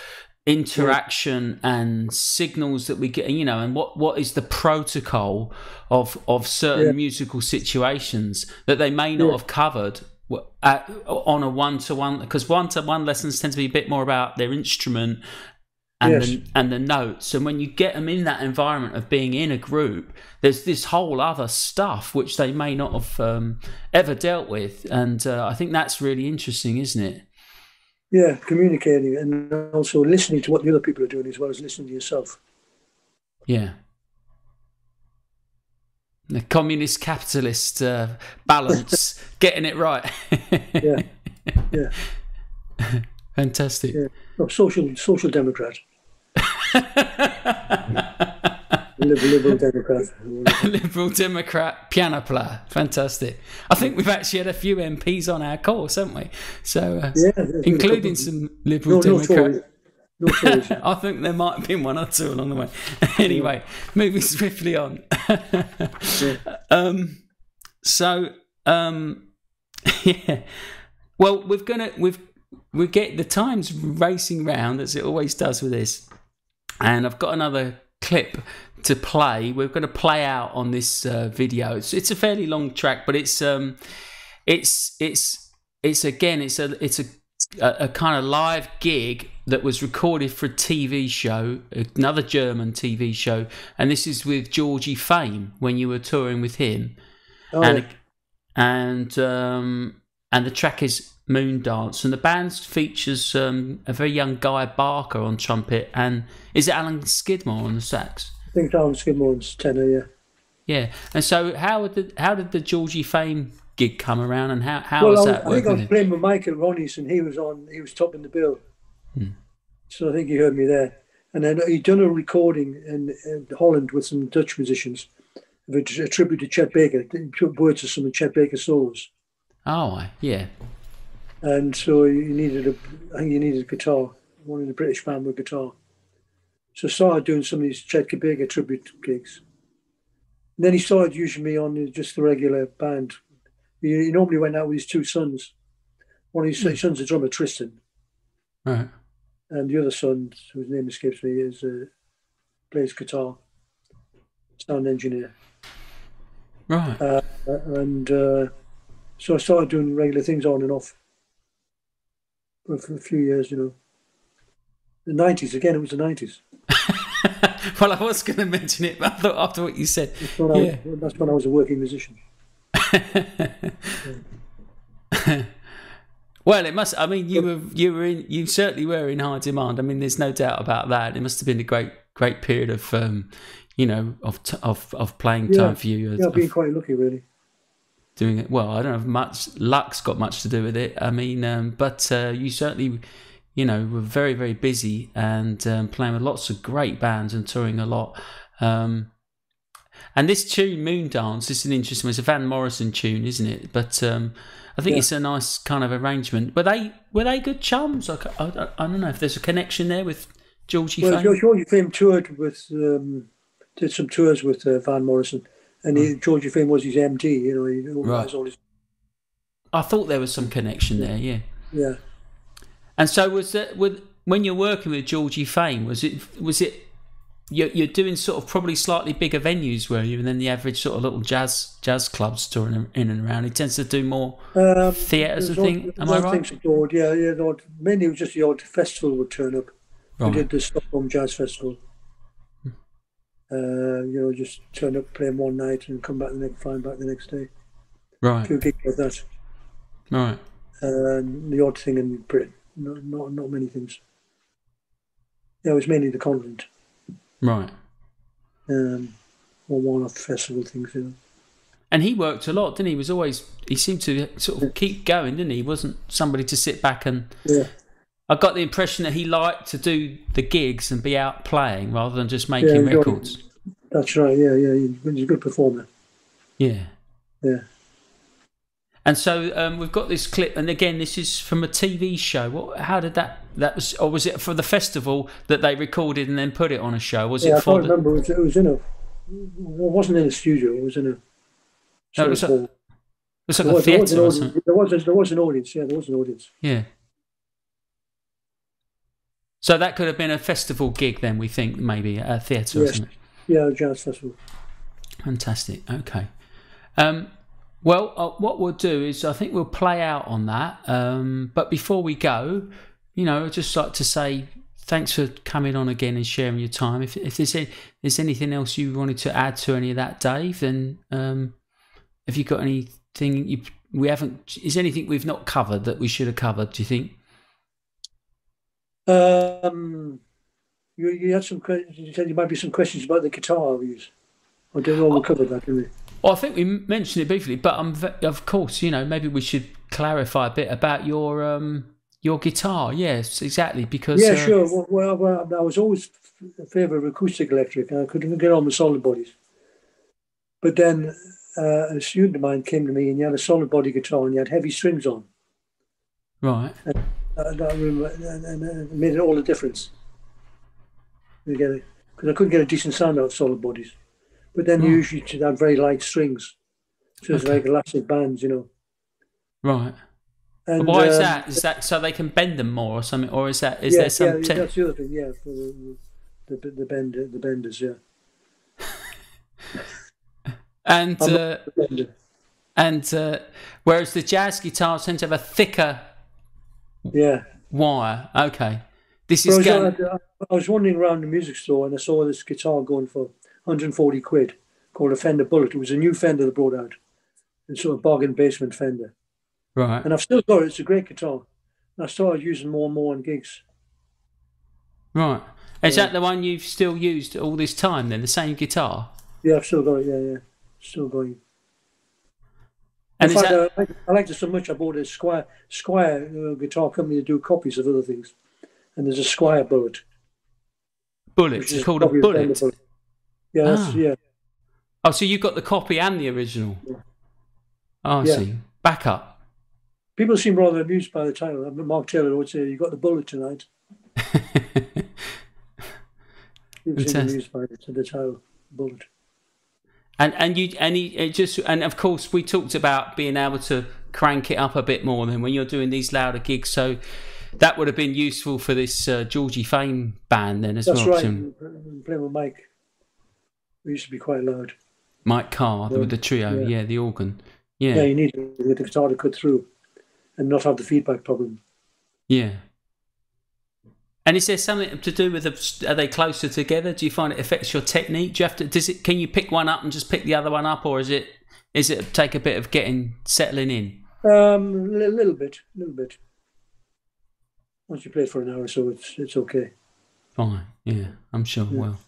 interaction yeah. and signals that we get you know and what what is the protocol of of certain yeah. musical situations that they may not have covered at, on a one-to-one because one-to-one lessons tend to be a bit more about their instrument and yes. the, and the notes and when you get them in that environment of being in a group there's this whole other stuff which they may not have um, ever dealt with. And uh, i think that's really interesting isn't it? Yeah communicating and also listening to what the other people are doing as well as listening to yourself. Yeah. The communist capitalist uh, balance getting it right. Yeah. Yeah fantastic yeah. Oh, social social democrat liberal Democrat. liberal Democrat piano player. Fantastic. I think we've actually had a few MPs on our course, haven't we? So, uh, yeah, including some Liberal no, Democrat. No no I think there might have been one or two along the way. anyway, moving swiftly on. yeah. um, so, um, yeah. Well, we're gonna we've we get the times racing round as it always does with this, and I've got another clip to play. We're going to play out on this uh, video. It's, it's a fairly long track, but it's um, it's it's it's again, it's a it's a a, a kind of live gig that was recorded for a TV show, another German TV show, and this is with Georgie Fame when you were touring with him, oh. and and um, and the track is Moondance, and the band features um, a very young Guy Barker on trumpet, and is it Alan Skidmore on the sax? I think Alan Skidmore's tenor, yeah. Yeah, and so how did the, how did the Georgie Fame gig come around, and how how well, was that? I, I think I was playing with at Ronnie's, and he was on, he was topping the bill, hmm. so I think he heard me there. And then he'd done a recording in, in Holland with some Dutch musicians, of a, a tribute to Chet Baker, words of some of Chet Baker solos. Oh, yeah and so you needed a, I think you needed a guitar, one in the British band with guitar. So I started doing some of these Chet Baker tribute gigs. And then he started using me on just the regular band. He, he normally went out with his two sons. One of his, his son's a drummer, Tristan. Right. And the other son, whose name escapes me, is uh, plays guitar, sound engineer. Right. Uh, and uh, so I started doing regular things on and off for a few years, you know. The 90s, again, it was the 90s. well, I was going to mention it, but I thought after what you said. That's when, yeah. I, was, that's when I was a working musician. well, it must. I mean, you were you were in you certainly were in high demand. I mean, there's no doubt about that. It must have been a great great period of um, you know of of of playing time for you. Yeah, I've been quite lucky, really doing it well. I don't know if much luck's got much to do with it. I mean, um, but uh, you certainly, you know, were very very busy and um, playing with lots of great bands and touring a lot. Um, and this tune, Moondance, is an interesting. It's a Van Morrison tune, isn't it? But um, I think yeah. it's a nice kind of arrangement. Were they were they good chums? I, I, I don't know if there's a connection there with Georgie. Well, Fame. Georgie Fame toured with um, did some tours with uh, Van Morrison and he, Georgie Fame was his MD. You know, he organised right. all his. I thought there was some connection there. Yeah. Yeah. And so was that with when you're working with Georgie Fame? Was it was it you're, you're doing sort of probably slightly bigger venues, were you, And then the average sort of little jazz jazz clubs touring in and around. He tends to do more um, theatres, I think. Am I right? Adored, yeah, yeah. No, mainly it was just the odd festival would turn up. Right. We did the Stockholm Jazz Festival. Uh, you know, just turn up, play one night, and come back the next, flying back the next day. Right. Few gigs like that. Right. Uh, the odd thing in Britain, not not, not many things. Yeah, it was mainly the convent. Right. Um, or one-off festival things, you know. And he worked a lot, didn't he? He was always he seemed to sort of keep going, didn't he? He wasn't somebody to sit back and. Yeah. I got the impression that he liked to do the gigs and be out playing rather than just making yeah, records. That's right. Yeah, yeah. He's a good performer. Yeah. Yeah. And so um, we've got this clip, and again, this is from a TV show. What, how did that? That was, or was it for the festival that they recorded and then put it on a show? Was yeah, it? for I can't the... remember. It was, it was in a. It wasn't in a studio. It was in a. No, it was, a, it was like there a theatre. Was there was there was an audience. Yeah, there was an audience. Yeah. So that could have been a festival gig, then we think maybe a theatre, yes. Yeah, a jazz festival. Fantastic. Okay. Um, well, uh, what we'll do is I think we'll play out on that. Um, but before we go, you know, I'd just like to say thanks for coming on again and sharing your time. If, if there's, any, there's anything else you wanted to add to any of that, Dave, then um, have you got anything you, we haven't? Is anything we've not covered that we should have covered? Do you think? Um, you, you had some. questions. You said there might be some questions about the guitar I use. I don't know. We covered that, didn't we? Well, I think we mentioned it briefly, but um, of course, you know, maybe we should clarify a bit about your um, your guitar. Yes, exactly. Because yeah, uh, sure. Well, well, I was always in favour of acoustic electric, and I couldn't get on with solid bodies. But then uh, a student of mine came to me, and he had a solid body guitar, and he had heavy strings on. Right. And, uh, that and, and, made it all the difference. Because I couldn't get a decent sound out of solid bodies. But then you hmm. usually should have very light strings. So it's okay. like elastic bands, you know. Right. And, why is um, that? Is that so they can bend them more or something, or is that is yeah, there some? Yeah, te- that's the other thing. Yeah, for the the, the bend the benders. Yeah. and uh, and uh, whereas the jazz guitars tend to have a thicker yeah wire. Okay, this is. I was, I was wandering around the music store and I saw this guitar going for 140 quid called a Fender Bullet. It was a new Fender that brought out, a sort of bargain basement Fender. Right. And I've still got it. It's a great guitar. And I started using more and more on gigs. Right. Is yeah. that the one you've still used all this time then? The same guitar? Yeah, I've still got it. Yeah, yeah. Still going. And In fact, that... I, like, I liked it so much I bought a Squire Squier uh, guitar company to do copies of other things. And there's a Squier Bullet. Bullet? It's called a bullet? bullet. Yeah, ah. yeah. Oh, so you got the copy and the original? Yeah. Oh, I yeah. see. Backup. People seem rather amused by the title. Mark Taylor would say, "You got the bullet tonight." People seem amused by the title, bullet. And and you and he just and of course we talked about being able to crank it up a bit more than when you're doing these louder gigs. So that would have been useful for this uh, Georgie Fame band then as That's well. That's right. Playing with Mike. We used to be quite loud. Mike Carr yeah. with the trio, yeah. yeah. the organ. Yeah. Yeah, you need to get the guitar to cut through and not have the feedback problem. Yeah. And is there something to do with the, are they closer together? Do you find it affects your technique? Do you have to does it can you pick one up and just pick the other one up or is it is it take a bit of getting settling in? Um a little bit, a little bit. Once you play it for an hour or so it's it's okay. Fine, yeah, I'm sure. Yeah. Well.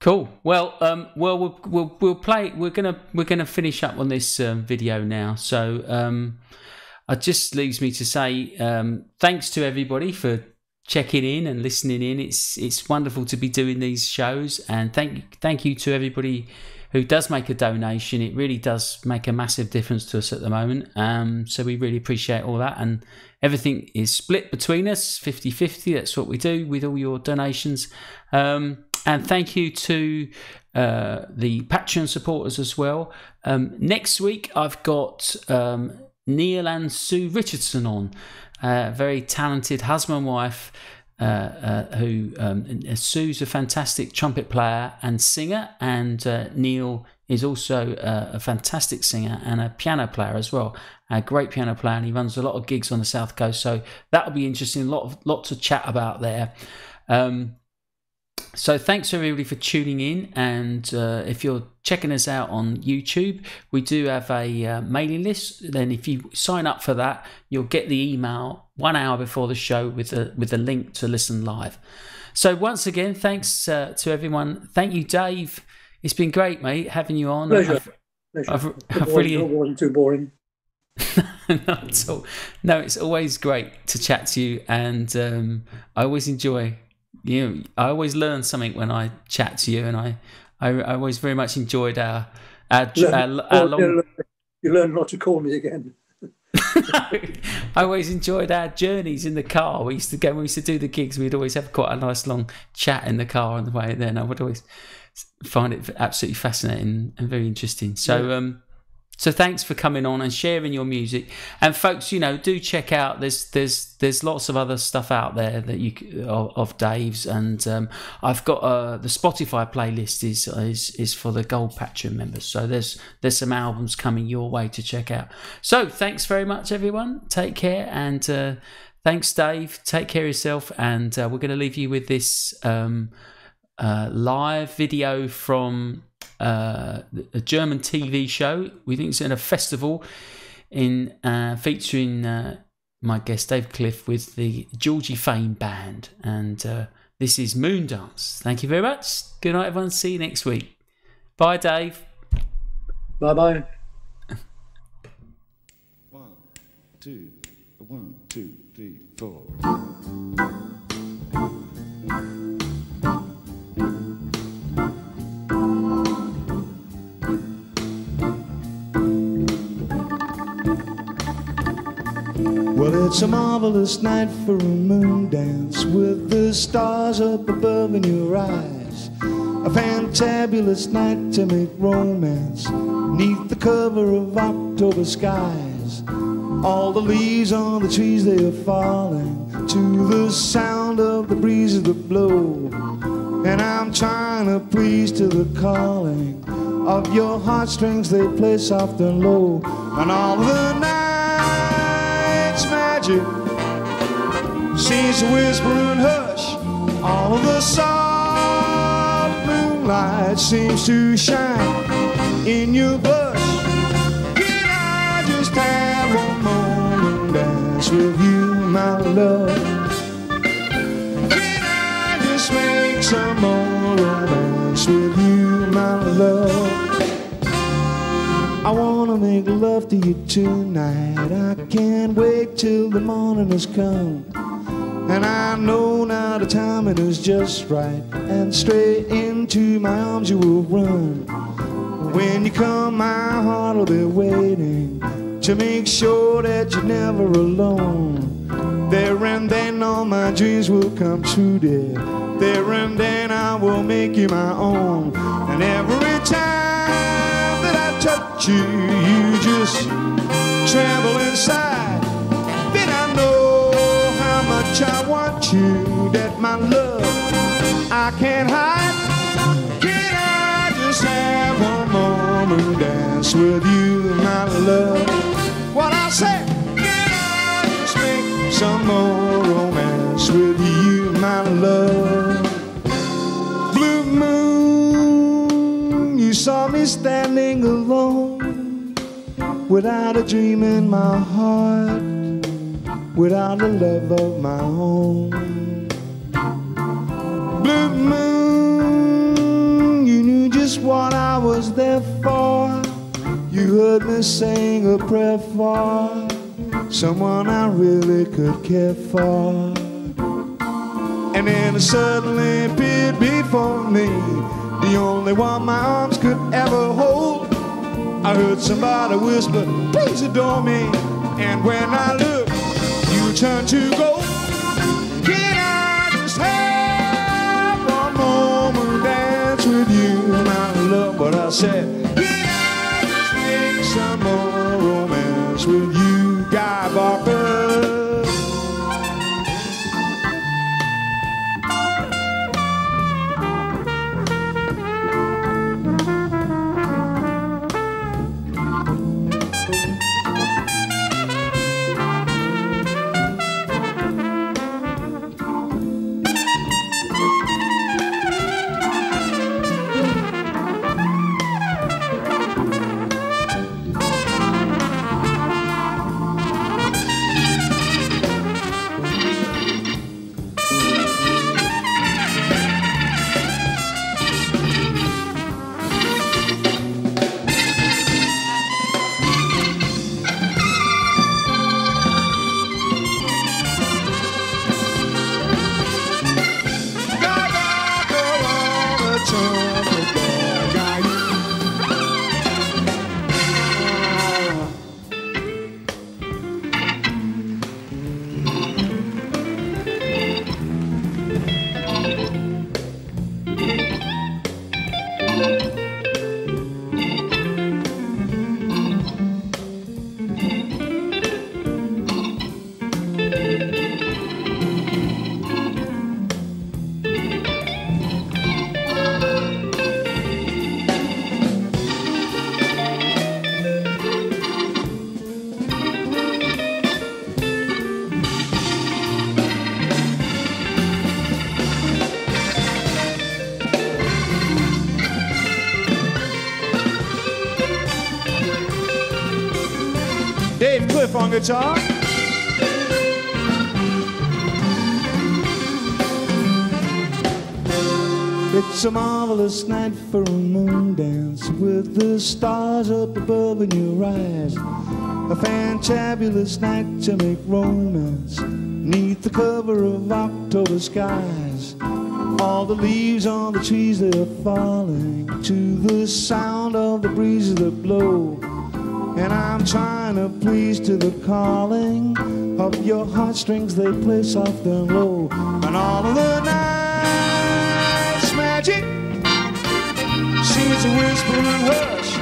Cool. Well, um, well, we'll we'll we'll play. We're gonna we're gonna finish up on this um, video now. So, um, it just leaves me to say um, thanks to everybody for checking in and listening in. It's it's wonderful to be doing these shows, and thank thank you to everybody who does make a donation. It really does make a massive difference to us at the moment. Um, so we really appreciate all that, and everything is split between us 50-50. That's what we do with all your donations. Um, and thank you to uh, the Patreon supporters as well. Um, next week, I've got um, Neil and Sue Richardson on, uh, very talented husband and wife. uh, uh, who um, Sue's a fantastic trumpet player and singer, and uh, Neil is also a, a, fantastic singer and a piano player as well. A great piano player, and he runs a lot of gigs on the south coast. So that'll be interesting. A lot of lot to chat about there. Um, so thanks everybody for tuning in. And uh, if you're checking us out on youtube we do have a uh, mailing list. Then if you sign up for that you'll get the email one hour before the show with a with a link to listen live. So once again thanks uh, to everyone. Thank you dave. It's been great mate having you on. Pleasure. I've, Pleasure. I've, I've really it wasn't too boring. Not at all. No it's always great to chat to you. And um, i always enjoy you know, I always learn something when I chat to you, and I, I, I always very much enjoyed our, our, learn, our, our long... You learn not to call me again. I always enjoyed our journeys in the car. We used to go when we used to do the gigs. We'd always have quite a nice long chat in the car on the way there. And I would always find it absolutely fascinating and very interesting. So, yeah. um, so thanks for coming on and sharing your music. And folks, you know, do check out. There's there's there's lots of other stuff out there that you of, of Dave's, and um, I've got uh, the Spotify playlist is is is for the Gold Patron members. So there's there's some albums coming your way to check out. So thanks very much, everyone. Take care and. Uh, thanks, Dave. Take care of yourself, and uh, we're going to leave you with this um, uh, live video from uh, a German TV show. We think it's in a festival in uh, featuring uh, my guest Dave Cliff with the Georgie Fame Band, and uh, this is Moondance. Thank you very much. Good night, everyone. See you next week. Bye, Dave. Bye bye. One, two, one, two, three, four. Well, it's a marvelous night for a moon dance with the stars up above in your eyes. A fantabulous night to make romance neath the cover of October skies. All the leaves on the trees they are falling to the sound of the breezes that blow. And I'm trying to please to the calling of your heartstrings they play soft and low. And all the night magic seems to whisper and hush. All of the soft moonlight seems to shine in your blush. Can I just have one moment dance with you, my love? Can I just make some more romance with you, my love? I wanna make love to you tonight. I can't wait till the morning has come. And I know now the timing is just right. And straight into my arms you will run. When you come, my heart will be waiting to make sure that you're never alone. There and then all my dreams will come true, dear. There and then I will make you my own. And every time touch you, you just tremble inside. Then I know how much I want you, that my love I can't hide. Can I just have one moment dance with you, my love? What I say? Can I just make some more romance with you, my love? Saw me standing alone without a dream in my heart, without a love of my own. Blue moon, you knew just what I was there for. You heard me sing a prayer for someone I really could care for. And then it suddenly appeared before me, the only one my arms could ever hold. I heard somebody whisper, please adore me. And when I look, you turn to gold. Can I just have one moment dance with you, my love? But I said, It's a marvelous night for a moon dance with the stars up above in your eyes. A fantabulous night to make romance neath the cover of October skies. All the leaves on the trees they're falling to the sound of the breezes that I'm trying to please to the calling of your heartstrings, they play soft and low. And all of the night's magic seems to whisper and hush.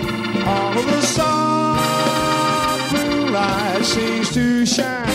All of the soft moonlight seems to shine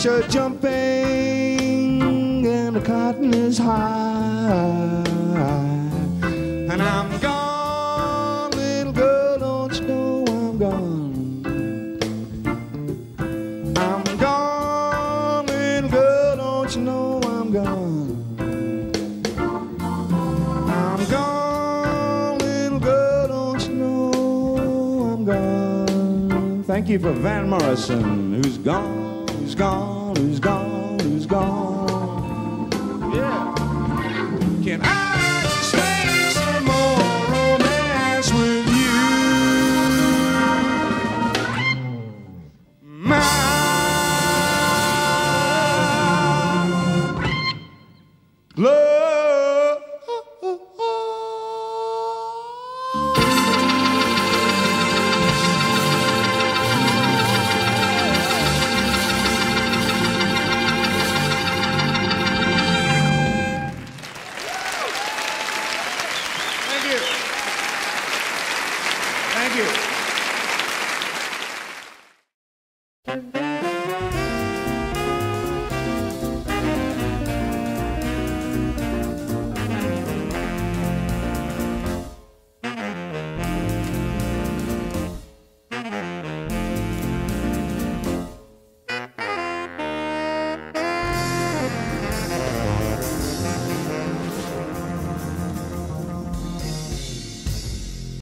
fish are jumping and the cotton is high. And I'm gone, little girl, don't you know I'm gone? I'm gone, little girl, don't you know I'm gone? I'm gone, little girl, don't you know I'm gone? Thank you for Van Morrison, who's gone who's gone,